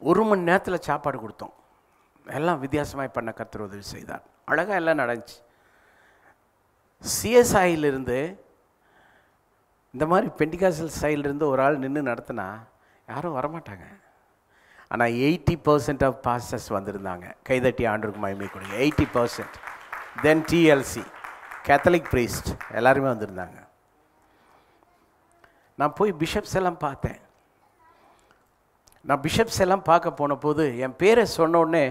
ஒரு மணி நேரத்தில் சாப்பாடு கொடுத்தோம். எல்லாம் வித்தியாசமாக பண்ண கத்துற உதவி செய்தார். அழகாக எல்லாம் நடந்துச்சு. சிஎஸ்ஐயிலிருந்து இந்த மாதிரி பெண்டிகாசல் சைடிலிருந்து ஒரு ஆள் நின்று நடத்தினா யாரும் வரமாட்டாங்க. ஆனால் எயிட்டி பர்சன்ட் ஆஃப் பாஸ்டர்ஸ் வந்திருந்தாங்க. கைதட்டி ஆண்டுக்கு மயமே கொடுங்க. Eighty percent then TLC Catholic priest எல்லாருமே வந்திருந்தாங்க. நான் போய் பிஷப்ஸ் எல்லாம் பார்த்தேன். நான் பிஷப்ஸ் எல்லாம் பார்க்க போன போது என் பேரை சொன்னோடனே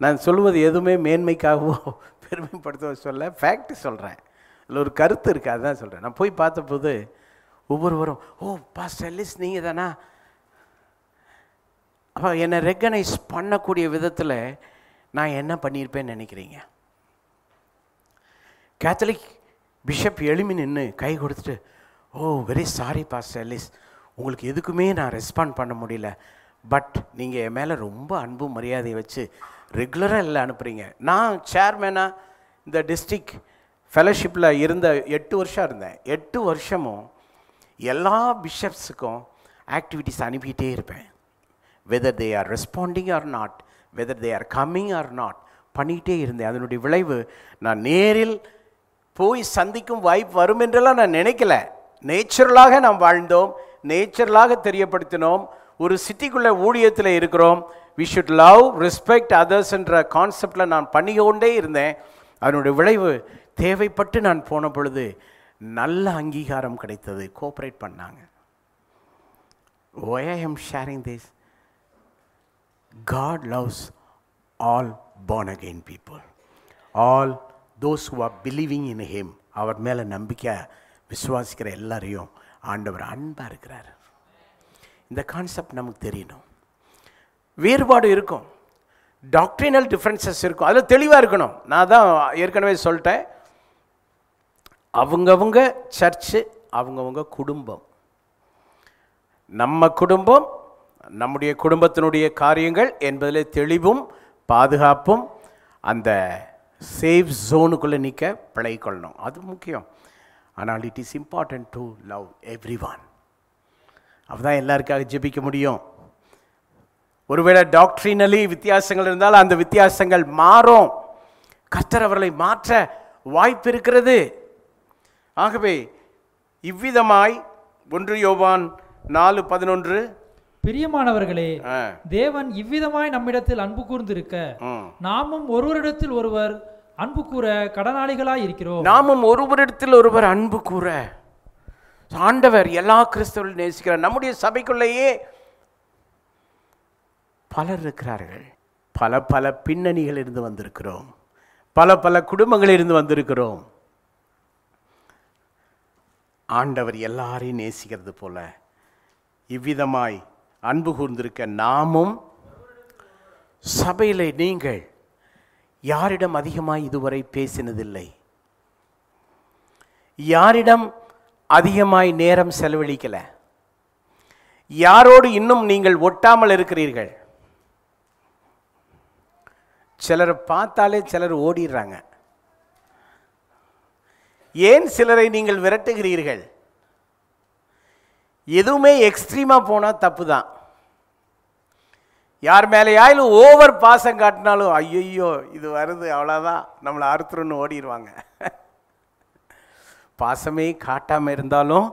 நான் சொல்லுவது எதுவுமே மேன்மைக்காகவோ பெருமைப்படுத்தவோ சொல்ல ஃபேக்ட் சொல்கிறேன் இல்லை ஒரு கருத்து இருக்குது அதுதான் சொல்கிறேன் நான் போய் பார்த்தபோது ஒவ்வொருவரும் ஓ பாஸ்டர் எல்லிஸ் நீங்கள் தானா? அப்போ என்னை ரெக்கனைஸ் பண்ணக்கூடிய விதத்தில் நான் என்ன பண்ணியிருப்பேன்னு நினைக்கிறீங்க? கேத்தலிக் பிஷப் எழுமி நின்று கை கொடுத்துட்டு ஓ வெரி சாரி பாஸ்டர் எல்லிஸ் உங்களுக்கு எதுக்குமே நான் ரெஸ்பாண்ட் பண்ண முடியல. பட் நீங்கள் என் மேலே ரொம்ப அன்பு மரியாதையை வச்சு ரெகுலராக இல்லை அனுப்புகிறீங்க நான் சேர்மேனாக இந்த டிஸ்ட்ரிக்ட் ஃபெலோஷிப்பில் இருந்த எட்டு வருஷம் இருந்தேன். எட்டு வருஷமும் எல்லா பிஷப்ஸுக்கும் ஆக்டிவிட்டிஸ் அனுப்பிட்டே இருப்பேன். Whether they are responding or not whether they are coming or not பண்ணிகிட்டே இருந்தேன். அதனுடைய விளைவு நான் நேரில் போய் சந்திக்கும் வாய்ப்பு வரும் என்றெல்லாம் நான் நினைக்கல. நேச்சுரலாக நாம் வாழ்ந்தோம். நேச்சுரலாக தெரியப்படுத்தினோம். ஒரு சிட்டிக்குள்ளே ஊழியத்தில் இருக்கிறோம். We should love respect others என்ற கான்செப்டில் நான் பண்ணிக்கொண்டே இருந்தேன். அதனுடைய விளைவு தேவைப்பட்டு நான் போன பொழுது நல்ல அங்கீகாரம் கிடைத்தது. கோஆப்ரேட் பண்ணாங்க. Why I am sharing this God loves all born again people all those who are believing in him அவர் மேலே நம்பிக்கை விசுவாசிக்கிற எல்லாரையும் ஆண்டவர் அன்பாக இருக்கிறார். இந்த கான்செப்ட் நமக்கு தெரியணும். வேறுபாடு இருக்கும். டாக்ட்ரினல் டிஃப்ரென்சஸ் இருக்கும். அதில் தெளிவாக இருக்கணும். நான் தான் ஏற்கனவே சொல்லிட்டேன். அவங்கவுங்க சர்ச்சு அவங்கவுங்க குடும்பம். நம்ம குடும்பம் நம்முடைய குடும்பத்தினுடைய காரியங்கள் என்பதில் தெளிவும் பாதுகாப்பும் அந்த சேஃப் ஜோனுக்குள்ளே நிற்க பழகிக்கொள்ளணும் அது முக்கியம். ஆனால் it is important to love everyone அப்பதான் எல்லாருக்காக ஜெபிக்க முடியும். ஒருவேளை டாக்டரினலி வித்தியாசங்கள் இருந்தால் அந்த வித்தியாசங்கள் மாறும். கர்த்தர் அவர்களை மாற்ற வாய்ப்பு இருக்கிறது. ஆகவே இவ்விதமாய் ஒன்று யோவான் நாலு பதினொன்று. பிரியமானவர்களே தேவன் இவ்விதமாய் நம்மிடத்தில் அன்பு கூர்ந்திருக்க. நாமும் ஒருவரிடத்தில் ஒருவர் அன்பு கூற கடனாளிகளாய் இருக்கிறோம். நாமும் ஒருவரிடத்தில் ஒருவர் அன்பு கூற. ஆண்டவர் எல்லா கிறிஸ்தவர்கள் நேசிக்கிறார். நம்முடைய சபைக்குள்ளேயே பலர் இருக்கிறார்கள். பல பல பின்னணிகள் இருந்து வந்திருக்கிறோம். பல பல குடும்பங்களில் இருந்து வந்திருக்கிறோம். ஆண்டவர் எல்லாரையும் நேசிக்கிறது போல இவ்விதமாய் அன்பு கூர்ந்திருக்க நாமும் சபையில் நீங்கள் யாரிடம் அதிகமாக இதுவரை பேசினதில்லை. யாரிடம் அதிகமாய் நேரம் செலவழிக்கலை. யாரோடு இன்னும் நீங்கள் ஒட்டாமல் இருக்கிறீர்கள். சிலரை பார்த்தாலே சிலர் ஓடிடுறாங்க. ஏன் சிலரை நீங்கள் விரட்டுகிறீர்கள்? எதுவுமே எக்ஸ்ட்ரீமாக போனால் தப்பு தான் யார் மேலேயாயிலும் ஓவர் பாசம் காட்டினாலும் ஐயையோ இது வருது அவ்வளோதான் நம்மளை அறுத்துருன்னு ஓடிடுவாங்க பாசமே காட்டாமல் இருந்தாலும்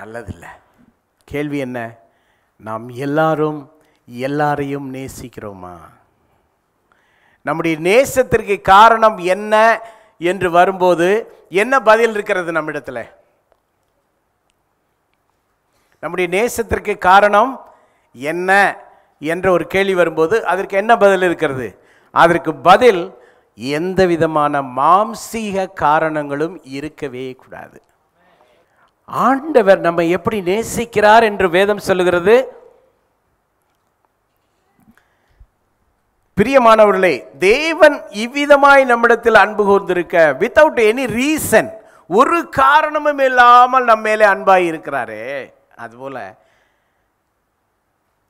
நல்லதில்லை. கேள்வி என்ன? நாம் எல்லாரும் எல்லாரையும் நேசிக்கிறோமா? நம்முடைய நேசத்திற்கு காரணம் என்ன? என்று வரும்போது என்ன பதில் இருக்கிறது நம்மிடத்தில்? நம்முடைய நேசத்திற்கு காரணம் என்ன என்ற ஒரு கேள்வி வரும்போது அதற்கு என்ன பதில் இருக்கிறது? அதற்கு பதில் எந்த விதமான மாம்சீக காரணங்களும் இருக்கவே கூடாது. ஆண்டவர் நம்ம எப்படி நேசிக்கிறார் என்று வேதம் சொல்லுகிறது? பிரியமானவர்களே தேவன் இவ்விதமாய் நம்மிடத்தில் அன்பு கூர்ந்திருக்க வித்தவுட் எனி ரீசன் ஒரு காரணமும் இல்லாமல் நம்ம மேலே அன்பாய் இருக்கிறாரே. அதுபோல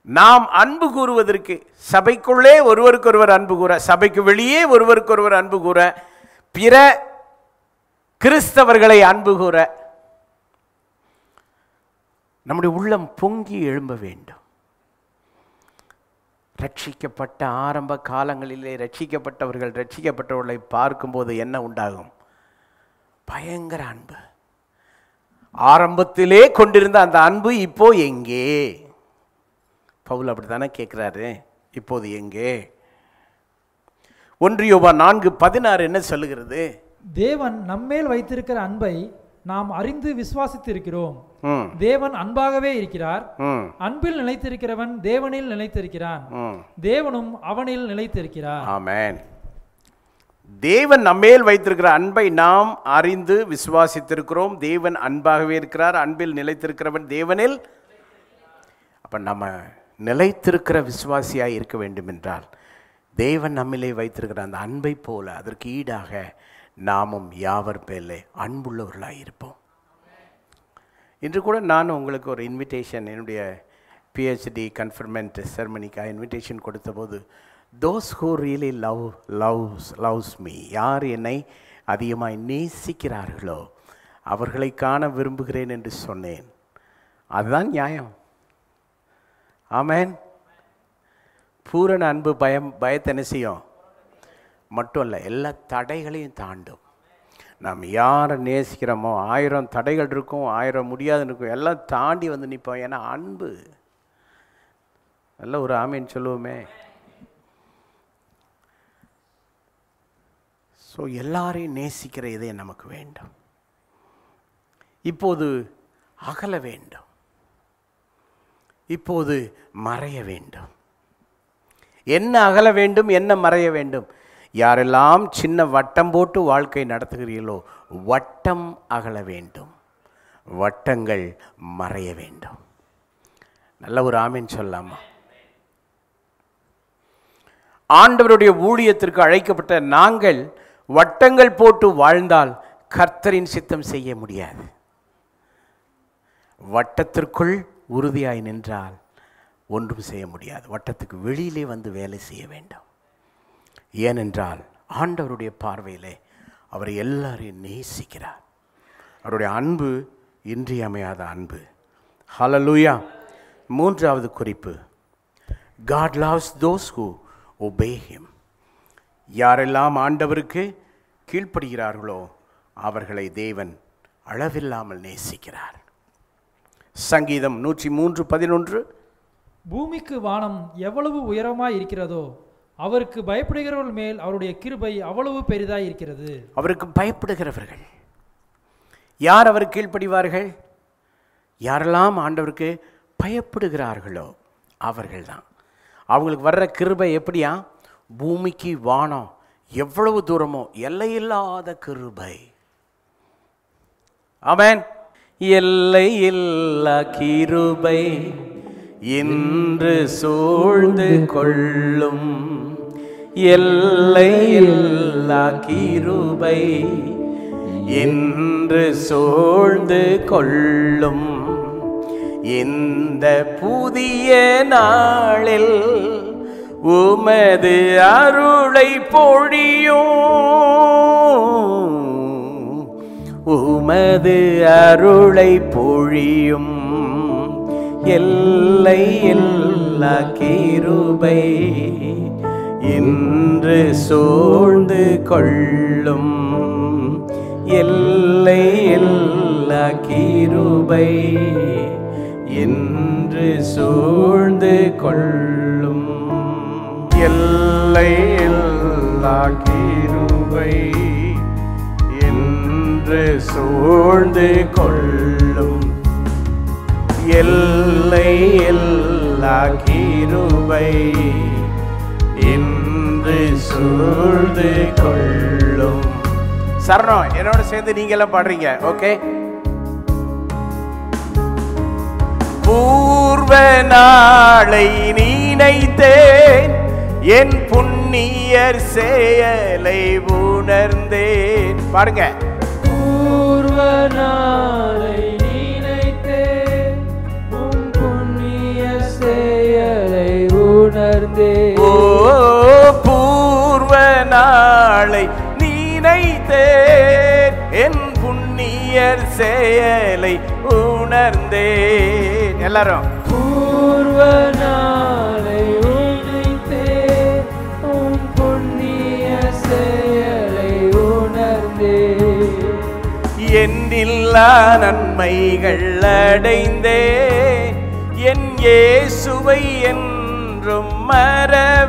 நாம் அன்பு கூறுவதற்கு சபைக்குள்ளே ஒருவருக்கொருவர் அன்பு கூற சபைக்கு வெளியே ஒருவருக்கொருவர் அன்பு கூற பிற கிறிஸ்தவர்களை அன்பு கூற நம்முடைய உள்ளம் பொங்கி எழும்ப வேண்டும். ரட்சிக்கப்பட்ட ஆரம்ப காலங்களிலே ரட்சிக்கப்பட்டவர்கள் ரட்சிக்கப்பட்டவர்களை பார்க்கும்போது என்ன உண்டாகும்? பயங்கர அன்பு. ஆரம்பத்திலே கொண்டிருந்த அந்த அன்பு இப்போ எங்கே? பவுல் அப்படித்தானே கேட்குறாரு. இப்போது எங்கே? ஒன்று நான்கு பதினாறு என்ன சொல்லுகிறது? தேவன் நம்மேல் வைத்திருக்கிற அன்பை நாம் அறிந்து விசுவாசித்திருக்கிறோம். ம். தேவன் அன்பாகவே இருக்கிறார். அன்பில் நிலைத்திருக்கிறவன் தேவனில் நிலைத்திருக்கிறான். தேவனும் அவனில் நிலைத்திருக்கிறார். ஆமென். தேவன் நம்மேல் வைத்திருக்கிற அன்பை நாம் அறிந்து விசுவாசித்திருக்கிறோம். தேவன் அன்பாகவே இருக்கிறார். அன்பில் நிலைத்திருக்கிறவன் தேவனில். அப்ப நம்ம நிலைத்திருக்கிற விசுவாசியாய் இருக்க வேண்டும் என்றால் தேவன் நம்மிலே வைத்திருக்கிற அந்த அன்பை போல அதற்கு ஈடாக நாமும் யாவர் பேரிலே அன்புள்ளவர்களாக இருப்போம் இன்று கூட நான் உங்களுக்கு ஒரு இன்விடேஷன் என்னுடைய பிஹெச்டி கன்ஃபர்மெண்ட் செரமனிக்காக invitation கொடுத்தபோது those who really love loves loves me யார் என்னை அதிகமாக நேசிக்கிறார்களோ அவர்களை காண விரும்புகிறேன் என்று சொன்னேன். அதுதான் நியாயம். ஆமேன். பூரண அன்பு பயம் பயத்தை என்ன செய்யும். மட்டும் இல்லை எல்லா தடைகளையும் தாண்டும். நாம் யாரை நேசிக்கிறோமோ ஆயிரம் தடைகள் இருக்கும் ஆயிரம் முடியாதுன்னு இருக்கும் எல்லாம் தாண்டி வந்து நிற்போம். ஏன்னா அன்பு. நல்ல ஒரு ஆமீன் சொல்லுவோமே. ஸோ எல்லாரையும் நேசிக்கிற இதே நமக்கு வேண்டும். இப்போது அகல வேண்டும். இப்போது மறைய வேண்டும். என்ன அகல வேண்டும் என்ன மறைய வேண்டும்? யாரெல்லாம் சின்ன வட்டம் போட்டு வாழ்க்கை நடத்துகிறீர்களோ வட்டம் அகல வேண்டும். வட்டங்கள் மறைய வேண்டும். நல்ல ஒரு ஆமீன் சொல்லலாமா ஆண்டவருடைய ஊழியத்திற்கு அழைக்கப்பட்ட நாங்கள் வட்டங்கள் போட்டு வாழ்ந்தால் கர்த்தரின் சித்தம் செய்ய முடியாது. வட்டத்திற்குள் உறுதியாய் நின்றால் ஒன்றும் செய்ய முடியாது. வட்டத்துக்கு வெளியிலே வந்து வேலை செய்ய வேண்டும். ஏனென்றால் ஆண்டவருடைய பார்வையிலே அவர் எல்லாரையும் நேசிக்கிறார். அவருடைய அன்பு இன்றியமையாத அன்பு. ஹலலூயா மூன்றாவது குறிப்பு. God loves those who obey him யாரெல்லாம் ஆண்டவருக்கு கீழ்ப்படுகிறார்களோ அவர்களை தேவன் அளவில்லாமல் நேசிக்கிறார். சங்கீதம் நூற்றி மூன்று பதினொன்று. பூமிக்கு வானம் எவ்வளவு உயரமாக இருக்கிறதோ அவருக்கு பயப்படுகிறவர்கள் மேல் அவருடைய கிருபை அவ்வளவு பெரிதாக இருக்கிறது. அவருக்கு பயப்படுகிறவர்கள். யார் அவர் கீழ்ப்படிவார்கள்? யாரெல்லாம் ஆண்டவருக்கு பயப்படுகிறார்களோ அவர்கள்தான். அவங்களுக்கு வர்ற கிருபை எப்படியா? பூமிக்கு வானம் எவ்வளவு தூரமோ எல்லையில்லாத கிருபை. அவன் எல்லையில்லா கிருபை. இன்று சூழ்ந்து கொள்ளும் எல்லையில்லா கிருபை. என்று சூழ்ந்து கொள்ளும் இந்த புதிய நாளில் உமது அருளை பொழியும். உமது அருளை பொழியும். எல்லை எல்லா கிருபை இன்று சூழ்ந்து கொள்ளும். எல்லை எல்லா கிருபை என்று சூழ்ந்து கொள்ளும். எல்லை எல்லா கிருபை என்று சூழ்ந்து கொள்ளும். எல்லை எல்லா கிருபை இன்று சூழ்ந்து கொள்ளும் சரணம் என்னோட சேர்ந்து நீங்க எல்லாம் பாடுறீங்க ஓகே? பூர்வ நாளை நினைத்தேன் என் புண்ணியர் செயலை உணர்ந்தேன். பாருங்க. பூர்வ நாளை புண்ணியர் செயலை உணர்ந்தேன். எல்லாரும். பூர்வ நாளை புண்ணிய செயலை உணர்ந்தே என்னில்லா நன்மைகள் அடைந்தே என் இயேசுவை என்றும் மறவேன்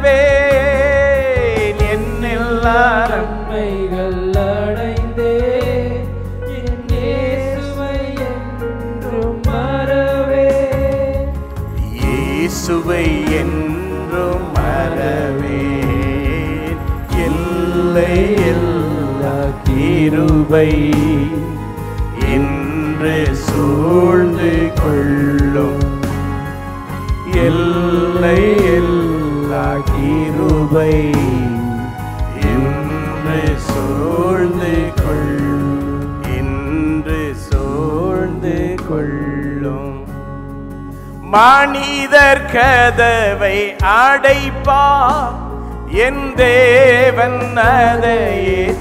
கிருபை இன்று சூழ்ந்து கொள்ளும். எல்லை எல்லா கிருபை இன்று சூழ்ந்து கொள்ளும். இன்று சூழ்ந்து கொள்ளும். மனிதர் கதவை அடைப்பா என் தேவன் அதையே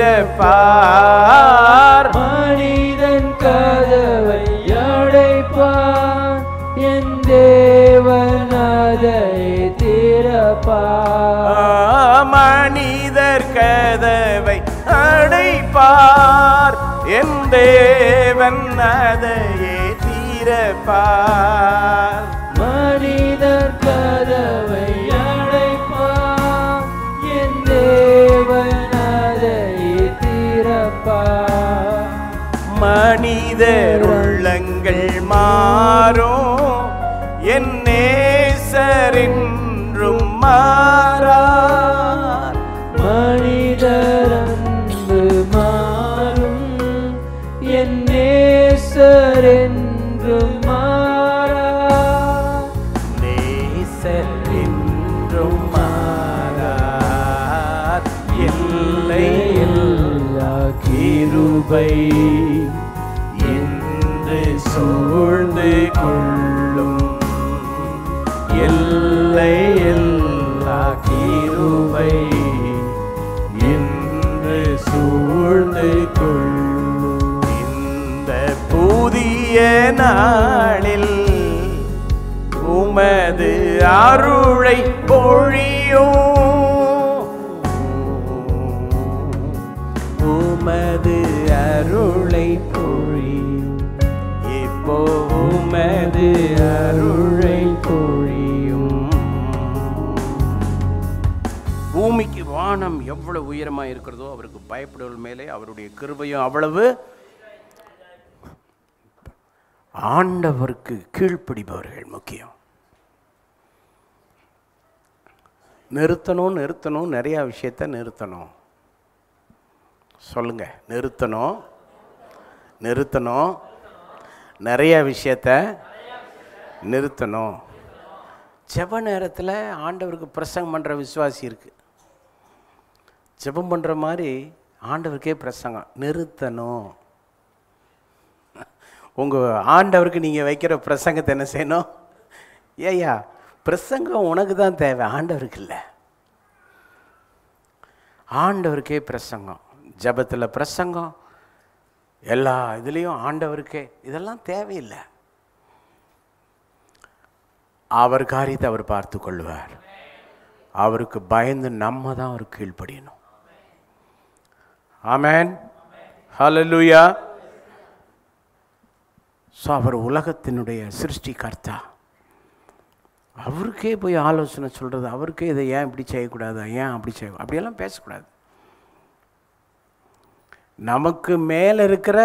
தீரப்பார் மனிதன் கதவை அடைப்பான் என் தேவன் அதை திறப்பார். மனிதர் கதவை அடைப்பார். என் தேவன் அதையே தீரப்பார் மனிதர் கதவை மனிதர் உள்ளங்கள் மாறும் என் நேசரின்றும் மாறா. நாளில் உமது அருளை பொழியும் உமது அருளை பொழியும். இப்போ உமது அருளை பொழியும். பூமிக்கு வானம் எவ்வளவு உயரமா இருக்கிறதோ அவருக்கு பயப்படுவல் மேலே அவருடைய கிருபையும் அவ்வளவு ஆண்டவருக்கு கீழ்ப்படிபவர்கள் முக்கியம். நிறுத்தணும் நிறுத்தணும் நிறையா விஷயத்த நிறுத்தணும். சொல்லுங்கள் நிறுத்தணும் நிறுத்தணும் நிறைய விஷயத்த நிறுத்தணும். ஜெப நேரத்தில் ஆண்டவருக்கு பிரசங்கம் பண்ணுற விசுவாசி இருக்குது ஜெபம் பண்ணுற மாதிரி ஆண்டவருக்கே பிரசங்கம். நிறுத்தணும். உங்கள் ஆண்டவருக்கு நீங்கள் வைக்கிற பிரசங்கத்தை என்ன செய்யணும்? ஏய்யா பிரசங்கம் உனக்கு தான் தேவை ஆண்டவருக்கு இல்லை. ஆண்டவருக்கே பிரசங்கம் ஜெபத்தில் பிரசங்கம் எல்லா இதுலேயும் ஆண்டவருக்கே இதெல்லாம் தேவையில்லை. அவர் காரியத்தை அவர் பார்த்து கொள்வார். அவருக்கு பயந்து நம்ம தான் அவர் கீழ்ப்படியணும். அமேன் ஹலோ லூயா ஸோ அவர் உலகத்தினுடைய சிருஷ்டிகர்த்தா. அவருக்கே போய் ஆலோசனை சொல்கிறது அவருக்கே இதை ஏன் இப்படி செய்யக்கூடாது ஏன் அப்படி செய்ய அப்படியெல்லாம் பேசக்கூடாது. நமக்கு மேலே இருக்கிற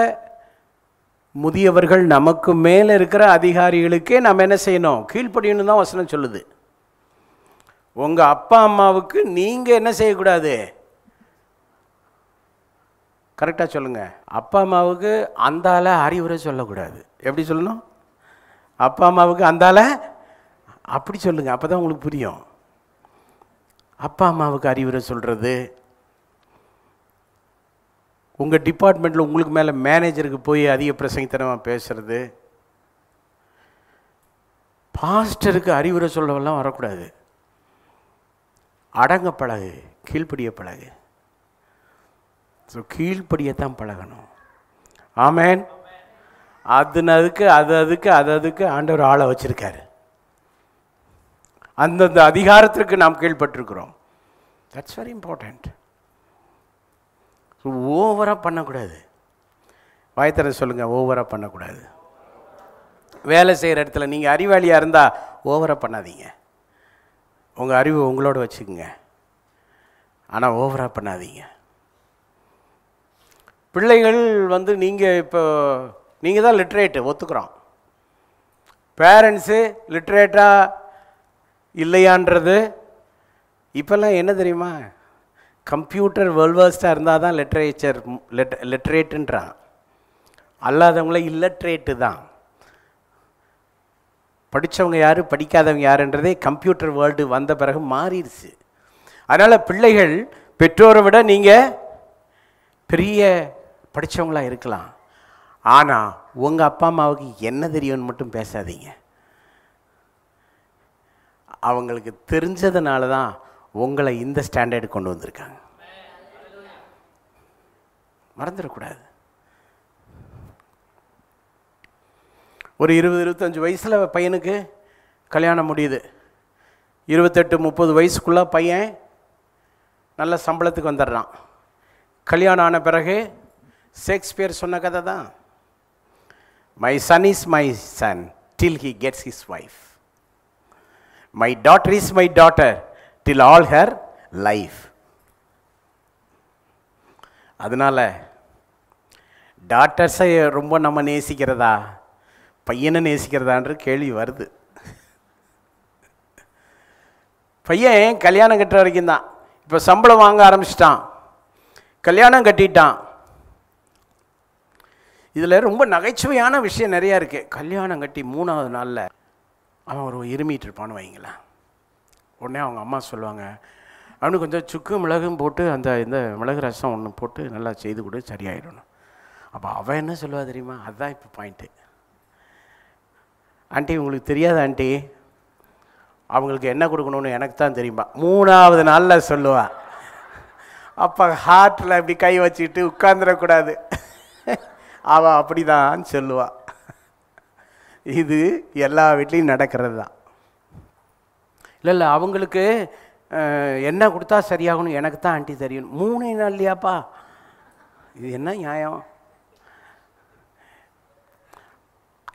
முதியவர்கள் நமக்கு மேலே இருக்கிற அதிகாரிகளுக்கே நம்ம என்ன செய்யணும்? கீழ்ப்படியணும் தான் வசனம் சொல்லுது. உங்கள் அப்பா அம்மாவுக்கு நீங்கள் என்ன செய்யக்கூடாது? கரெக்டாக சொல்லுங்கள் அப்பா அம்மாவுக்கு அந்தால அறிவுரை சொல்லக்கூடாது. எப்படி சொல்லணும்? அப்பா அம்மாவுக்கு அந்தால அப்படி சொல்லுங்கள் அப்போ தான் உங்களுக்கு புரியும். அப்பா அம்மாவுக்கு அறிவுரை சொல்கிறது உங்கள் டிபார்ட்மெண்ட்டில் உங்களுக்கு மேலே மேனேஜருக்கு போய் அதிக பிரசங்கத்தனமாக பேசுறது. பாஸ்டருக்கு அறிவுரை சொல்லவெல்லாம் வரக்கூடாது. அடங்க பழகு கீழ்ப்படிய பழகு. ஸோ கீழ்ப்படியத்தான் பழகணும். ஆமேன் அதுனதுக்கு அது அதுக்கு அது அதுக்கு ஆண்டவர் ஆளை வச்சுருக்காரு. அந்தந்த அதிகாரத்திற்கு நாம் கீழ்ப்பட்டிருக்கிறோம். தட்ஸ் வெரி இம்பார்ட்டண்ட் ஓவராக பண்ணக்கூடாது. வாய்த்தர சொல்லுங்கள் ஓவராக பண்ணக்கூடாது. வேலை செய்கிற இடத்துல நீங்கள் அறிவாளியாக இருந்தால் ஓவராக பண்ணாதீங்க. உங்கள் அறிவு உங்களோட வச்சுக்கோங்க. ஆனால் ஓவராக பண்ணாதீங்க. பிள்ளைகள் வந்து நீங்கள் இப்போ நீங்கள் தான் லிட்ரேட்டு ஒத்துக்கிறோம் பேரண்ட்ஸு லிட்ரேட்டாக இல்லையான்றது இப்போல்லாம் என்ன தெரியுமா? கம்ப்யூட்டர் வேர்ல்வர்ஸ்டாக இருந்தால் தான் லிட்ரேச்சர் லிட் லிட்ரேட்டுன்றான் அல்லாதவங்கள இல்லட்ரேட்டு தான். படித்தவங்க யார் படிக்காதவங்க யாருன்றதே கம்ப்யூட்டர் வேர்ல்டு வந்த பிறகு மாறிடுச்சு. அதனால் பிள்ளைகள் பெற்றோரை விட நீங்கள் பெரிய படித்தவங்களாக இருக்கலாம். ஆனால் உங்கள் அப்பா அம்மாவுக்கு என்ன தெரியும்னு மட்டும் பேசாதீங்க. அவங்களுக்கு தெரிஞ்சதுனால தான் உங்களை இந்த ஸ்டாண்டர்டு கொண்டு வந்திருக்காங்க. மறந்துடக்கூடாது. ஒரு இருபது இருபத்தஞ்சி வயசில் பையனுக்கு கல்யாணம் முடியுது. இருபத்தெட்டு முப்பது வயசுக்குள்ளே பையன் நல்ல சம்பளத்துக்கு வந்துடுறான். கல்யாணம் ஆன பிறகு ஷேக்ஸ்பியர் சொன்ன கதை தான். My son is my son till he gets his wife my daughter is my daughter till all her life அதனால் டாக்டர்ஸை ரொம்ப நம்ம நேசிக்கிறதா? பையனை நேசிக்கிறதான்ற கேள்வி வருது. பையன் கல்யாணம் கட்டுற வரைக்கும் தான் இப்போ சம்பளம் வாங்க ஆரம்பிச்சிட்டான். கல்யாணம் கட்டிட்டான். இதில் ரொம்ப நகைச்சுவையான விஷயம் நிறையா இருக்குது கல்யாணம் கட்டி மூணாவது நாளில் அவன் ஒரு இருமிட்டு இருப்பான்னு வைங்களேன். உடனே அவங்க அம்மா சொல்லுவாங்க அவனுக்கு கொஞ்சம் சுக்கு மிளகும் போட்டு அந்த இந்த மிளகு ரசம் ஒன்று போட்டு நல்லா செய்து கொடு சரியாயிடணும் அப்போ அவன் என்ன சொல்லுவா தெரியுமா? அதுதான் இப்போ பாயிண்ட்டு ஆண்டி உங்களுக்கு தெரியாது ஆண்டி. அவங்களுக்கு என்ன கொடுக்கணும்னு எனக்கு தான் தெரியுமா? மூணாவது நாளில் சொல்லுவாள் அப்போ ஹார்ட்டில் இப்படி கை வச்சுக்கிட்டு உட்காந்துடக்கூடாது அவள் அப்படி தான் சொல்லுவாள் இது எல்லா வீட்லேயும் நடக்கிறது தான் இல்லை இல்லை அவங்களுக்கு என்ன கொடுத்தா சரியாகணும் எனக்கு தான் ஆண்டி தெரியும். மூணு நாள் இல்லையாப்பா இது என்ன நியாயம்?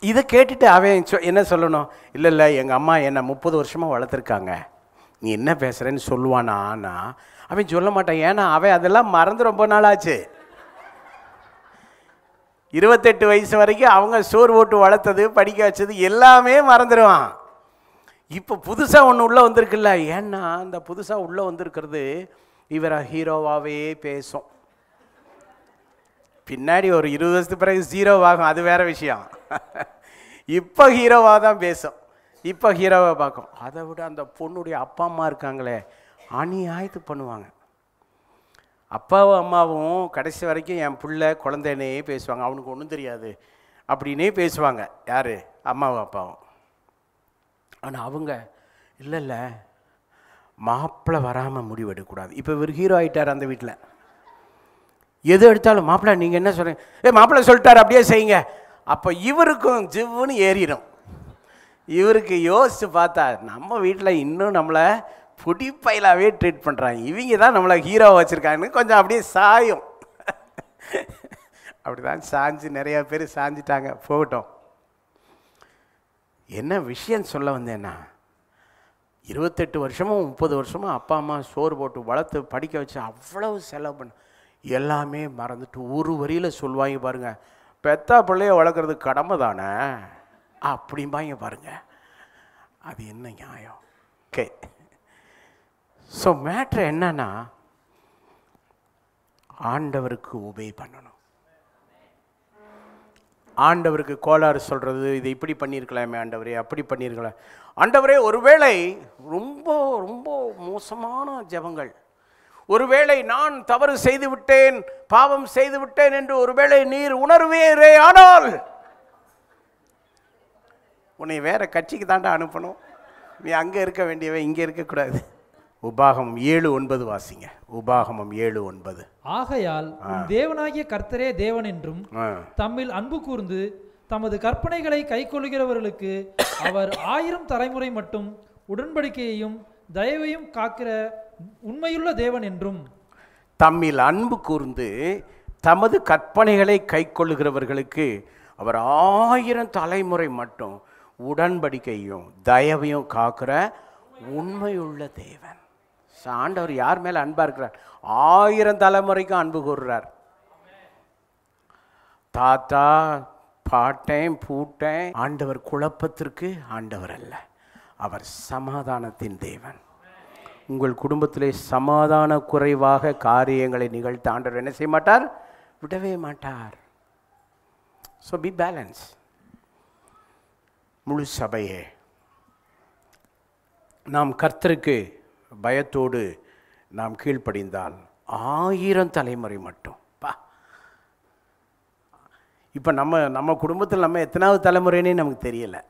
இதை கேட்டுட்டு அவன் சொ- என்ன சொல்லணும்? இல்லை இல்லை எங்கள் அம்மா என்னை முப்பது வருஷமாக வளர்த்துருக்காங்க. நீ என்ன பேசுகிறேன்னு சொல்லுவானா ஆனா அவன் சொல்ல மாட்டான். ஏன்னா அவன் அதெல்லாம் மறந்து ரொம்ப நாள் ஆச்சு இருபத்தெட்டு வயசு வரைக்கும் அவங்க சோறு போட்டு வளர்த்தது படிக்க வச்சது எல்லாமே மறந்துடுவான் இப்போ புதுசாக ஒன்று உள்ளே வந்திருக்குல்ல ஏன்னா அந்த புதுசாக உள்ளே வந்திருக்கிறது இவரை ஹீரோவாகவே பேசும். பின்னாடி ஒரு இருபது வருஷத்துக்கு பிறகு ஜீரோவாகும் அது வேற விஷயம். இப்போ ஹீரோவாக தான் பேசும். இப்போ ஹீரோவை பார்க்கும். அதை விட அந்த பொண்ணுடைய அப்பா அம்மா இருக்காங்களே அநியாயத்து பண்ணுவாங்க. அப்பாவும் அம்மாவும் கடைசி வரைக்கும் என் பிள்ளை குழந்தைனே பேசுவாங்க. அவனுக்கு ஒன்றும் தெரியாது. அப்படின்னே பேசுவாங்க. யார்? அம்மாவும் அப்பாவும். ஆனால் அவங்க இல்லை இல்லை. மாப்பிள்ளை வராமல் முடிவெடுக்கக்கூடாது இப்போ இவர் ஹீரோ ஆகிட்டார் அந்த வீட்டில் எது எடுத்தாலும் மாப்பிள்ளை நீங்கள் என்ன சொல்கிறீங்க ஏ மாப்பிள்ளை சொல்லிட்டார் அப்படியே செய்யுங்க. அப்போ இவருக்கும் ஜிவ்வுன்னு ஏறிடும் இவருக்கு யோசித்து பார்த்தா நம்ம வீட்டில் இன்னும் நம்மளை புடிப்பையிலாவே ட்ரீட் பண்ணுறாங்க இவங்க தான் நம்மளை ஹீரோவை வச்சுருக்காங்கன்னு கொஞ்சம் அப்படியே சாயும். அப்படி தான் சாஞ்சு நிறைய பேர் சாஞ்சிட்டாங்க. போகட்டும். என்ன விஷயம் சொல்ல வந்தேன்னா இருபத்தெட்டு வருஷமும் முப்பது வருஷமும் அப்பா அம்மா சோறு போட்டு வளர்த்து படிக்க வச்சு அவ்வளவு செலவு பண்ண எல்லாமே மறந்துட்டு ஒரு வரியில் சொல்லுவாங்க பாருங்கள் பெத்தா பிள்ளைய வளர்க்குறது கடமை தானே? அப்படிம்பாங்க பாருங்க. அது என்ன நியாயம்? ஓகே. ஸோ மேட்ரு என்னன்னா ஆண்டவருக்கு உபே பண்ணணும். ஆண்டவருக்கு கோளாறு சொல்கிறது இதை இப்படி பண்ணியிருக்கலாமே ஆண்டவரே அப்படி பண்ணியிருக்கலாம் ஆண்டவரே ஒருவேளை ரொம்ப ரொம்ப மோசமான ஜெபங்கள். ஒருவேளை நான் தவறு செய்து விட்டேன் பாவம் செய்து விட்டேன் என்று ஒருவேளை நீர் உணர்வீரே ஆனால் உன்னை வேற கட்சிக்கு தாண்டா அனுப்பணும். நீ அங்கே இருக்க வேண்டியவன் இங்கே இருக்கக்கூடாது. உபாகம் ஏழு ஒன்பது வாசிங்க. உபாகமம் ஏழு ஒன்பது. ஆகையால் தேவனாகிய கர்த்தரே தேவன் என்றும் தம்மில் அன்பு கூர்ந்து தமது கற்பனைகளை கைக்கொள்கிறவர்களுக்கு அவர் ஆயிரம் தலைமுறை மட்டும் உடன்படிக்கையையும் தயவையும் காக்கிற உண்மையுள்ள தேவன் என்றும் தம்மில் அன்பு கூர்ந்து தமது கற்பனைகளை கைக்கொள்ளுகிறவர்களுக்கு அவர் ஆயிரம் தலைமுறை மட்டும் உடன்படிக்கையும் தயவையும் காக்கிற உண்மையுள்ள தேவன். ஆண்டவர் யார் மேல அன்பா இருக்கிறார்? ஆயிரம் தலைமுறைக்கும் அன்பு கூறுறார். தாத்தா பாட்டேன் பூட்டேன். ஆண்டவர் குழப்பத்திற்கு ஆண்டவர் அல்ல. அவர் சமாதானத்தின் தேவன். உங்கள் குடும்பத்திலே சமாதான குறைவாக காரியங்களை நிகழ்த்த ஆண்டவர் என்ன செய்ய மாட்டார்? விடவே மாட்டார். ஸோ பி பேலன்ஸ் முழு சபையே நாம் கர்த்தருக்கு பயத்தோடு நாம் கீழ்ப்படிந்தால் ஆயிரம் தலைமுறை மட்டும். பா. இப்போ நம்ம நம்ம குடும்பத்தில் நம்ம எத்தனாவது தலைமுறைன்னே நமக்கு தெரியலை.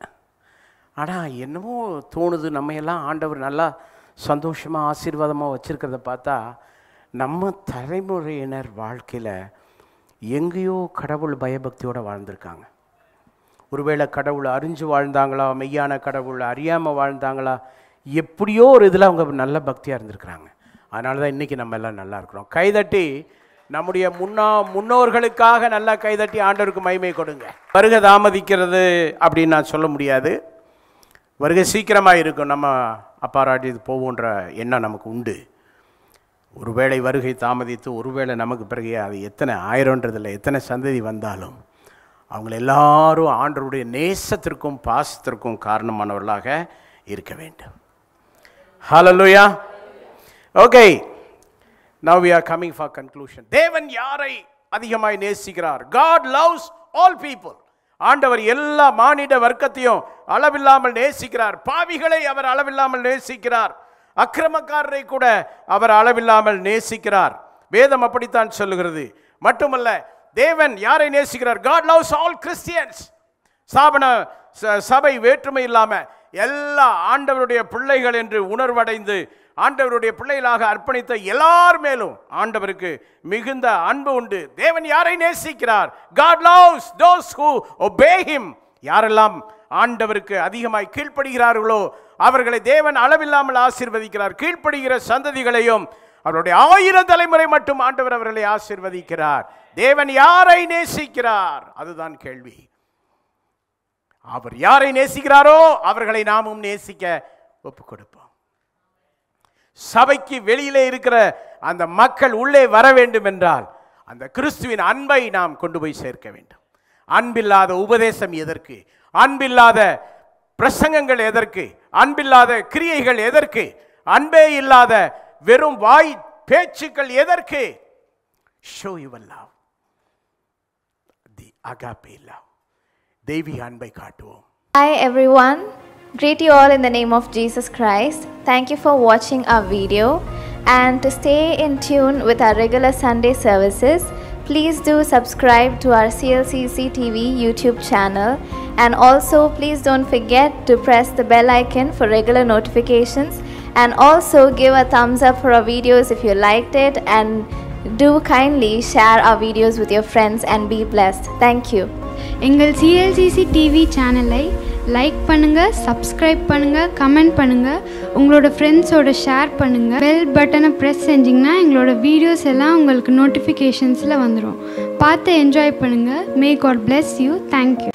ஆனால் என்னமோ தோணுது நம்ம எல்லாம் ஆண்டவர் நல்லா சந்தோஷமாக ஆசீர்வாதமாக வச்சுருக்கிறத பார்த்தா நம்ம தலைமுறையினர் வாழ்க்கையில் எங்கேயோ கடவுள் பயபக்தியோடு வாழ்ந்திருக்காங்க. ஒருவேளை கடவுள் அறிஞ்சு வாழ்ந்தாங்களா மெய்யான கடவுள் அறியாமல் வாழ்ந்தாங்களா எப்படியோ ஒரு இதில் அவங்க நல்ல பக்தியாக இருந்திருக்கிறாங்க. அதனால தான் இன்றைக்கி நம்ம எல்லாம் நல்லா இருக்கிறோம். கைதட்டி நம்முடைய முன்னா முன்னோர்களுக்காக நல்லா கைதட்டி ஆண்டவருக்கு மகிமை கொடுங்க. வருகை தாமதிக்கிறது அப்படின்னு நான் சொல்ல முடியாது. வருகை சீக்கிரமாக இருக்கும். நம்ம அப்பாராட்டி இது போவோன்ற எண்ணம் நமக்கு உண்டு. ஒருவேளை வருகை தாமதித்து ஒருவேளை நமக்கு பிறகு அது எத்தனை ஆயிரம்ன்றதில்ல எத்தனை சந்ததி வந்தாலும் அவங்கள எல்லாரும் ஆண்டவருடைய நேசத்திற்கும் பாசத்திற்கும் காரணமானவர்களாக இருக்க வேண்டும். Hallelujah okay now we are coming for conclusion தேவன் யாரை அதிகமாய் நேசிக்கிறார்? காட் லவ்ஸ் ஆல் பீப்புள் ஆண்டவர் எல்லா மானிட வர்க்கத்தையும் அளவில்லாமல் நேசிக்கிறார். பாவிகளை அவர் அளவில்லாமல் நேசிக்கிறார். அக்கிரமக்காரரை கூட அவர் அளவில்லாமல் நேசிக்கிறார். வேதம் அப்படித்தான் சொல்லுகிறது. மட்டுமல்ல தேவன் யாரை நேசிக்கிறார்? காட் லவ்ஸ் ஆல் கிறிஸ்டியன்ஸ் சாபன ச- சபை வேற்றுமை இல்லாமல் எல்லா ஆண்டவருடைய பிள்ளைகள் என்று உணர்வடைந்து ஆண்டவருடைய பிள்ளைகளாக அர்ப்பணித்த எல்லார் மேலும் ஆண்டவருக்கு மிகுந்த அன்பு உண்டு. தேவன் யாரை நேசிக்கிறார்? God loves those who obey him யாரெல்லாம் ஆண்டவருக்கு அதிகமாய் கீழ்ப்படுகிறார்களோ அவர்களை தேவன் அளவில்லாமல் ஆசீர்வதிக்கிறார். கீழ்ப்படுகிற சந்ததிகளையும் அவருடைய ஆயிரம் தலைமுறை மட்டும் ஆண்டவர் அவர்களை ஆசீர்வதிக்கிறார். தேவன் யாரை நேசிக்கிறார்? அதுதான் கேள்வி. அவர் யாரை நேசிக்கிறாரோ அவர்களை நாமும் நேசிக்க ஒப்பு கொடுப்போம் சபைக்கு வெளியிலே இருக்கிற அந்த மக்கள் உள்ளே வர வேண்டும் என்றால் அந்த கிறிஸ்துவின் அன்பை நாம் கொண்டு போய் சேர்க்க வேண்டும். அன்பில்லாத உபதேசம் எதற்கு? அன்பில்லாத பிரசங்கங்கள் எதற்கு? அன்பில்லாத கிரியைகள் எதற்கு? அன்பே இல்லாத வெறும் வாய் பேச்சுக்கள் எதற்கு? Show your love the agape love தெய்வீக அன்பை காட்டுவோம் Hi everyone, greet you all in the name of Jesus Christ. Thank you for watching our video and to stay in tune with our regular Sunday services, please do subscribe to our CLCC TV YouTube channel and also please don't forget to press the bell icon for regular notifications and also give a thumbs up for our videos if you liked it and do kindly share our videos with your friends and be blessed. Thank you. எங்கள் CLCC TV சேனலை like பண்ணுங்கள் subscribe பண்ணுங்கள் comment பண்ணுங்கள் உங்களோட ஃப்ரெண்ட்ஸோட share பண்ணுங்கள் bell பட்டனை press செஞ்சிங்கன்னா எங்களோட வீடியோஸ் எல்லாம் உங்களுக்கு நோட்டிஃபிகேஷன்ஸில் வந்துடும் பார்த்து என்ஜாய் பண்ணுங்கள் may God bless you thank you